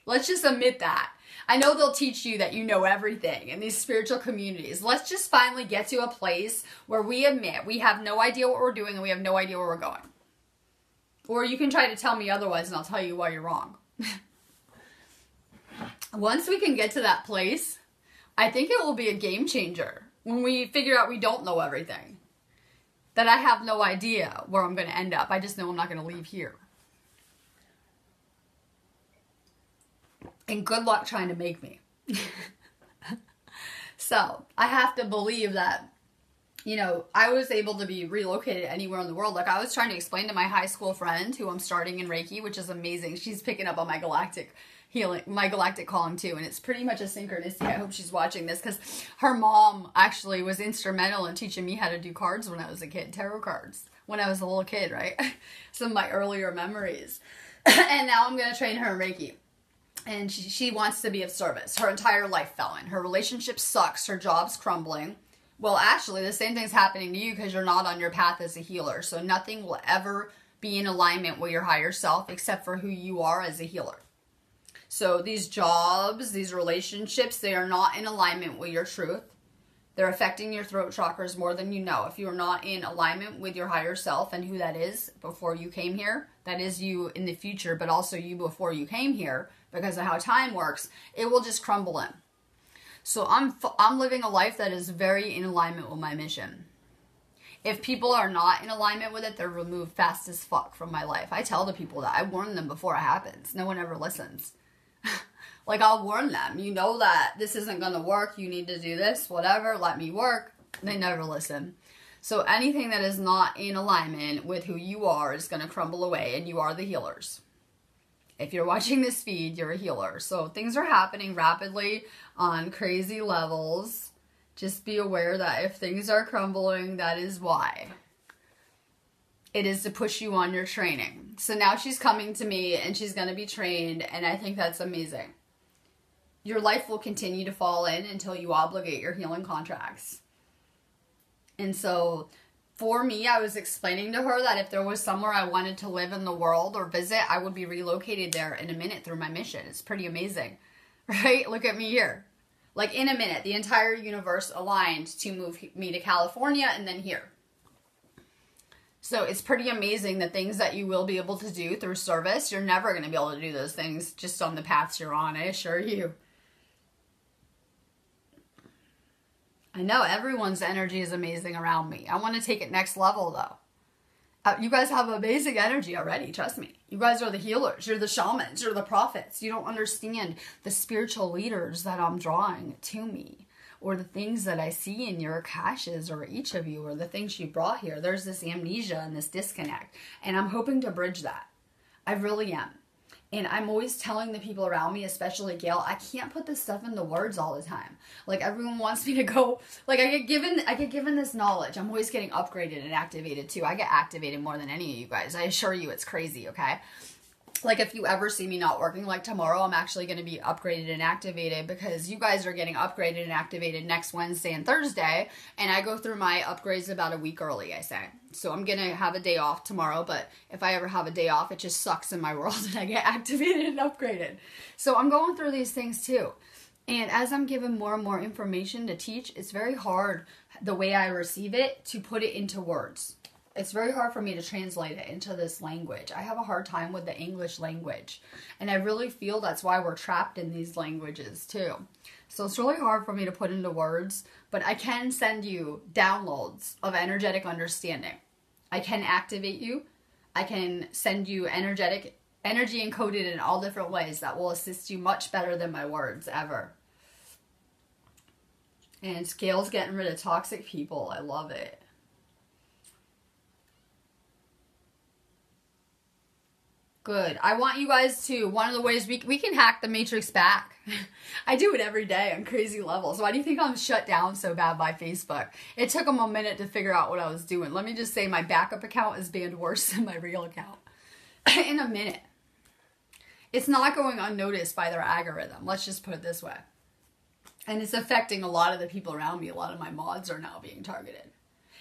Let's just admit that I know they'll teach you that you know everything in these spiritual communities. Let's just finally get to a place where we admit we have no idea what we're doing and we have no idea where we're going. Or you can try to tell me otherwise and I'll tell you why you're wrong. Once we can get to that place, I think it will be a game changer when we figure out we don't know everything. That I have no idea where I'm going to end up. I just know I'm not going to leave here. And good luck trying to make me. so I have to believe that, you know, I was able to be relocated anywhere in the world. Like I was trying to explain to my high school friend who I'm starting in Reiki, which is amazing. She's picking up on my galactic healing, my galactic calling too. And it's pretty much a synchronicity. I hope she's watching this because her mom actually was instrumental in teaching me how to do cards when I was a kid, tarot cards, when I was a little kid, right? Some of my earlier memories. and now I'm going to train her in Reiki and she, she wants to be of service. Her entire life fell in. Her relationship sucks. Her job's crumbling. Well, actually, the same thing's happening to you because you're not on your path as a healer. So nothing will ever be in alignment with your higher self except for who you are as a healer. So these jobs, these relationships, they are not in alignment with your truth. They're affecting your throat chakras more than you know. If you're not in alignment with your higher self and who that is before you came here, that is you in the future, but also you before you came here, because of how time works, it will just crumble in. So I'm I'm living a life that is very in alignment with my mission. If people are not in alignment with it, they're removed fast as fuck from my life. I tell the people that I warn them before it happens. No one ever listens. like I'll warn them. You know that this isn't going to work. You need to do this, whatever. Let me work. They never listen. So anything that is not in alignment with who you are is going to crumble away and you are the healers. If you're watching this feed, you're a healer. So things are happening rapidly on crazy levels. Just be aware that if things are crumbling, that is why. It is to push you on your training. So now she's coming to me and she's going to be trained, and I think that's amazing. your life will continue to fall in until you obligate your healing contracts. And so for me, I was explaining to her that if there was somewhere I wanted to live in the world or visit, I would be relocated there in a minute through my mission. It's pretty amazing, right? Look at me here. Like in a minute, the entire universe aligned to move me to California and then here. So it's pretty amazing the things that you will be able to do through service. You're never going to be able to do those things just on the paths you're on, I assure you. I know everyone's energy is amazing around me. I want to take it next level though. Uh, you guys have amazing energy already, trust me. You guys are the healers, you're the shamans, you're the prophets. You don't understand the spiritual leaders that I'm drawing to me or the things that I see in your caches or each of you or the things you brought here. There's this amnesia and this disconnect. And I'm hoping to bridge that. I really am. And I'm always telling the people around me, especially Gail, I can't put this stuff into words all the time. Like everyone wants me to go. Like I get given, I get given this knowledge. I'm always getting upgraded and activated too. I get activated more than any of you guys. I assure you, it's crazy. Okay like if you ever see me not working like tomorrow i'm actually going to be upgraded and activated because you guys are getting upgraded and activated next wednesday and thursday and i go through my upgrades about a week early i say. So i'm going to have a day off tomorrow but if i ever have a day off it just sucks in my world and i get activated and upgraded. So i'm going through these things too. And as i'm given more and more information to teach it's very hard the way i receive it to put it into words it's very hard for me to translate it into this language. I have a hard time with the English language. And I really feel that's why we're trapped in these languages too. So it's really hard for me to put into words, but I can send you downloads of energetic understanding. I can activate you. I can send you energetic energy encoded in all different ways that will assist you much better than my words ever. And Scale's getting rid of toxic people. I love it. Good. I want you guys to, one of the ways we, we can hack the Matrix back. I do it every day on crazy levels. Why do you think I'm shut down so bad by Facebook? It took them a minute to figure out what I was doing. Let me just say my backup account is banned worse than my real account. In a minute. It's not going unnoticed by their algorithm. Let's just put it this way. And it's affecting a lot of the people around me. A lot of my mods are now being targeted.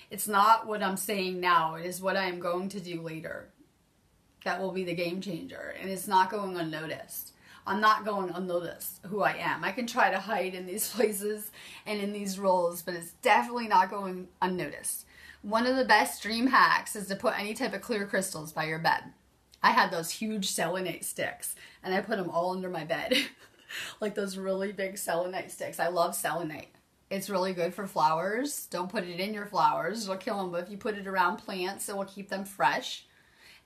It's not what I'm saying now. It is what I am going to do later that will be the game changer. And it's not going unnoticed. I'm not going unnoticed who I am. I can try to hide in these places and in these roles, but it's definitely not going unnoticed. One of the best dream hacks is to put any type of clear crystals by your bed. I had those huge selenite sticks and I put them all under my bed. like those really big selenite sticks. I love selenite. It's really good for flowers. Don't put it in your flowers, it'll kill them, but if you put it around plants, it will keep them fresh.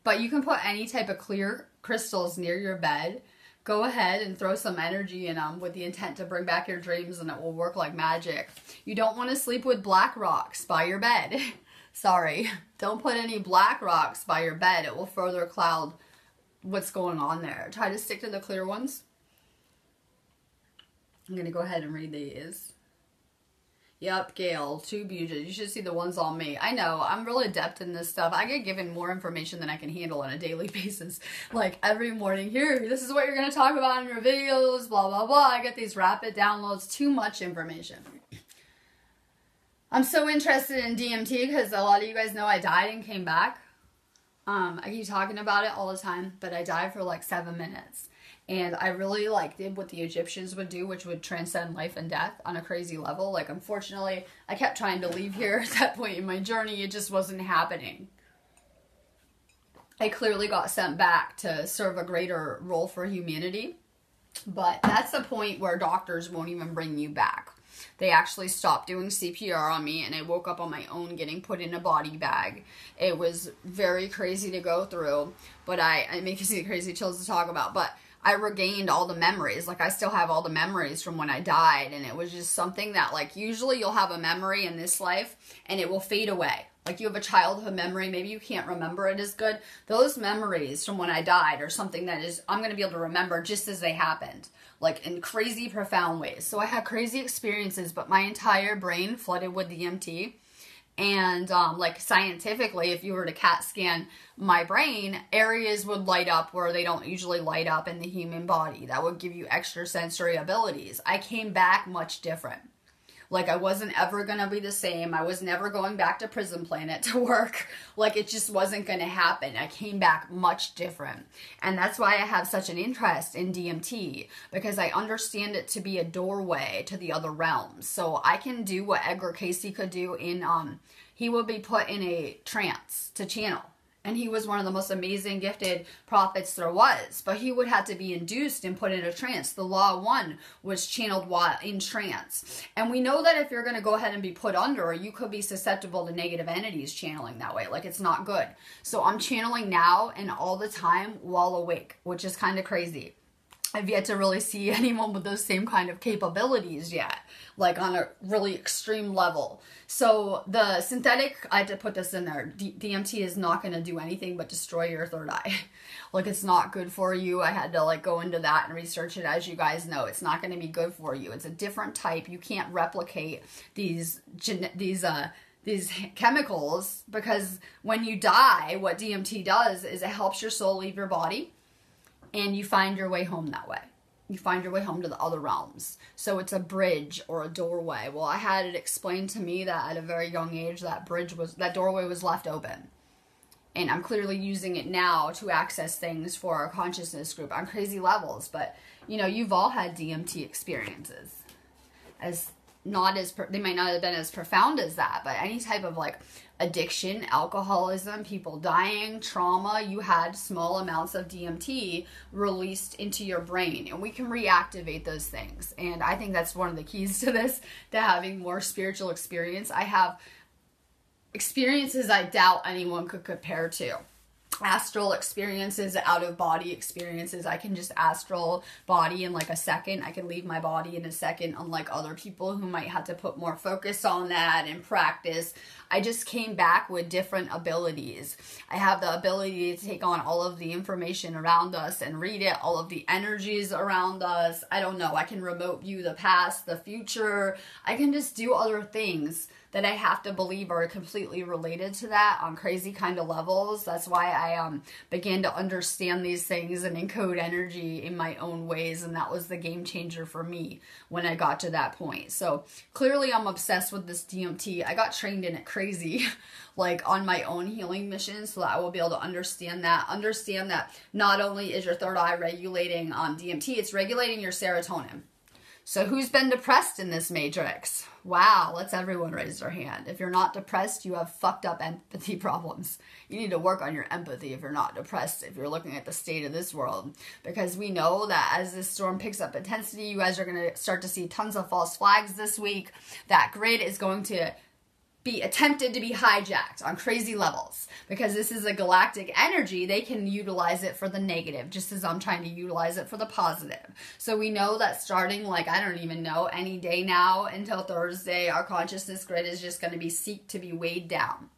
But you can put any type of clear crystals near your bed. Go ahead and throw some energy in them with the intent to bring back your dreams and it will work like magic. You don't want to sleep with black rocks by your bed. Sorry. Don't put any black rocks by your bed. It will further cloud what's going on there. Try to stick to the clear ones. I'm going to go ahead and read these. Yep, Gail, two Bujas. You should see the ones on me. I know, I'm really adept in this stuff. I get given more information than I can handle on a daily basis. Like every morning, here, this is what you're going to talk about in your videos, blah, blah, blah. I get these rapid downloads, too much information. I'm so interested in DMT because a lot of you guys know I died and came back. Um, I keep talking about it all the time, but I died for like seven minutes and I really like did what the Egyptians would do, which would transcend life and death on a crazy level. Like, unfortunately, I kept trying to leave here at that point in my journey. It just wasn't happening. I clearly got sent back to serve a greater role for humanity. But that's the point where doctors won't even bring you back. They actually stopped doing CPR on me, and I woke up on my own getting put in a body bag. It was very crazy to go through, but I, it makes me crazy chills to talk about. But I regained all the memories. Like I still have all the memories from when I died and it was just something that like usually you'll have a memory in this life and it will fade away. Like you have a childhood memory, maybe you can't remember it as good. Those memories from when I died are something that is I'm going to be able to remember just as they happened, like in crazy profound ways. So I had crazy experiences, but my entire brain flooded with DMT And um, like scientifically, if you were to CAT scan my brain, areas would light up where they don't usually light up in the human body. That would give you extra sensory abilities. I came back much different. Like I wasn't ever gonna be the same. I was never going back to Prison Planet to work. Like it just wasn't gonna happen. I came back much different. And that's why I have such an interest in DMT because I understand it to be a doorway to the other realms. So I can do what Edgar Cayce could do in um he would be put in a trance to channel and he was one of the most amazing gifted prophets there was. But he would have to be induced and put in a trance. The law one was channeled while in trance. And we know that if you're going to go ahead and be put under you could be susceptible to negative entities channeling that way. Like it's not good. So i'm channeling now and all the time while awake which is kind of crazy. I've yet to really see anyone with those same kind of capabilities yet, like on a really extreme level. So the synthetic, I had to put this in there. D- DMT is not going to do anything but destroy your third eye. like it's not good for you. I had to like go into that and research it. As you guys know, it's not going to be good for you. It's a different type. You can't replicate these gen- these uh these chemicals because when you die, what DMT does is it helps your soul leave your body and you find your way home that way. You find your way home to the other realms. So it's a bridge or a doorway. Well, I had it explained to me that at a very young age that bridge was that doorway was left open. And I'm clearly using it now to access things for our consciousness group on crazy levels, but you know, you've all had DMT experiences. As not as they might not have been as profound as that, but any type of like addiction, alcoholism, people dying, trauma, you had small amounts of DMT released into your brain. And we can reactivate those things. And I think that's one of the keys to this, to having more spiritual experience. I have experiences I doubt anyone could compare to astral experiences, out of body experiences. I can just astral body in like a second. I can leave my body in a second, unlike other people who might have to put more focus on that and practice. I just came back with different abilities. I have the ability to take on all of the information around us and read it, all of the energies around us. I don't know. I can remote view the past, the future. I can just do other things that I have to believe are completely related to that on crazy kind of levels. That's why I um began to understand these things and encode energy in my own ways and that was the game changer for me when I got to that point. So clearly I'm obsessed with this DMT. I got trained in it crazy like on my own healing mission so that I will be able to understand that. Understand that not only is your third eye regulating um, DMT, it's regulating your serotonin. So who's been depressed in this matrix? Wow, let's everyone raise their hand. If you're not depressed, you have fucked up empathy problems. You need to work on your empathy if you're not depressed, if you're looking at the state of this world. Because we know that as this storm picks up intensity, you guys are going to start to see tons of false flags this week. That grid is going to be attempted to be hijacked on crazy levels. Because this is a galactic energy they can utilize it for the negative just as i'm trying to utilize it for the positive. So we know that starting like i don't even know any day now until thursday our consciousness grid is just going to be seek to be weighed down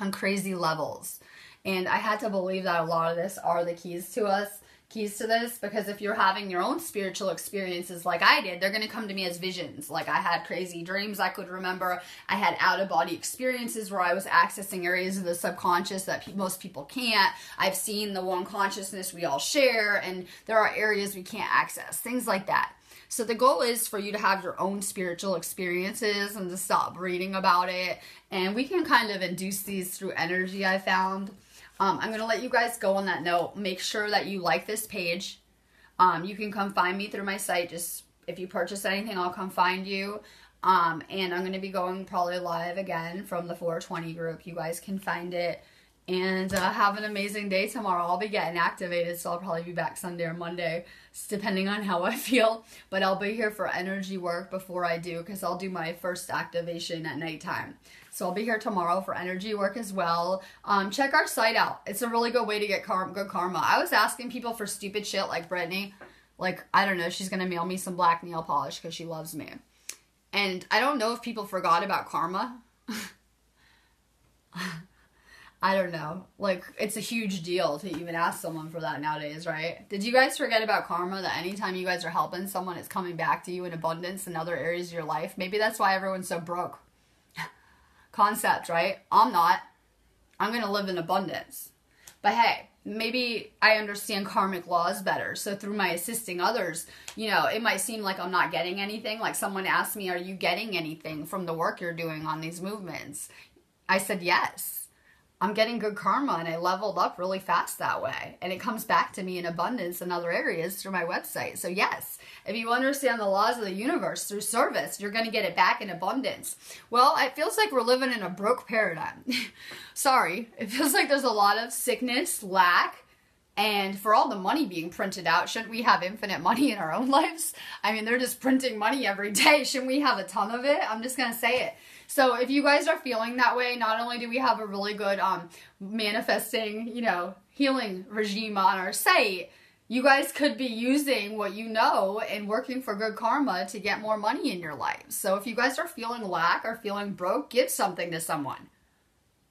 on crazy levels. And i had to believe that a lot of this are the keys to us keys to this because if you're having your own spiritual experiences like I did, they're going to come to me as visions. Like I had crazy dreams I could remember. I had out of body experiences where I was accessing areas of the subconscious that pe- most people can't. I've seen the one consciousness we all share, and there are areas we can't access, things like that. So the goal is for you to have your own spiritual experiences and to stop reading about it. And we can kind of induce these through energy, I found. Um, I'm going to let you guys go on that note. Make sure that you like this page. Um, you can come find me through my site. Just if you purchase anything, I'll come find you. Um, and I'm going to be going probably live again from the 420 group. You guys can find it. And uh, have an amazing day tomorrow. I'll be getting activated, so I'll probably be back Sunday or Monday, depending on how I feel. But I'll be here for energy work before I do, because I'll do my first activation at nighttime. So I'll be here tomorrow for energy work as well. Um, check our site out. It's a really good way to get good karma. I was asking people for stupid shit like Brittany. Like, I don't know, she's going to mail me some black nail polish because she loves me. And I don't know if people forgot about karma. I don't know. Like, it's a huge deal to even ask someone for that nowadays, right? Did you guys forget about karma that anytime you guys are helping someone, it's coming back to you in abundance in other areas of your life? Maybe that's why everyone's so broke concept, right? I'm not. I'm going to live in abundance. But hey, maybe I understand karmic laws better. So through my assisting others, you know, it might seem like I'm not getting anything. Like someone asked me, Are you getting anything from the work you're doing on these movements? I said, Yes. I'm getting good karma and I leveled up really fast that way. And it comes back to me in abundance in other areas through my website. So, yes, if you understand the laws of the universe through service, you're going to get it back in abundance. Well, it feels like we're living in a broke paradigm. Sorry, it feels like there's a lot of sickness, lack, and for all the money being printed out, shouldn't we have infinite money in our own lives? I mean, they're just printing money every day. Shouldn't we have a ton of it? I'm just going to say it. So if you guys are feeling that way, not only do we have a really good um, manifesting, you know, healing regime on our site, you guys could be using what you know and working for good karma to get more money in your life. So if you guys are feeling lack or feeling broke, give something to someone.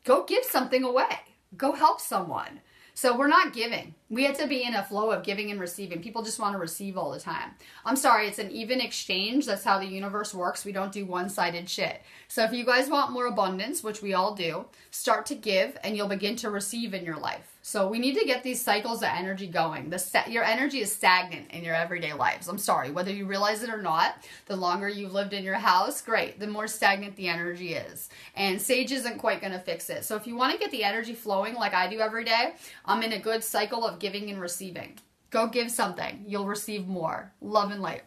Go give something away. Go help someone. So we're not giving. We have to be in a flow of giving and receiving. People just want to receive all the time. I'm sorry, it's an even exchange. That's how the universe works. We don't do one sided shit. So if you guys want more abundance, which we all do, start to give and you'll begin to receive in your life. So we need to get these cycles of energy going. The your energy is stagnant in your everyday lives. I'm sorry, whether you realize it or not. The longer you've lived in your house, great. The more stagnant the energy is, and sage isn't quite going to fix it. So if you want to get the energy flowing like I do every day, I'm in a good cycle of giving and receiving. Go give something. You'll receive more. Love and light.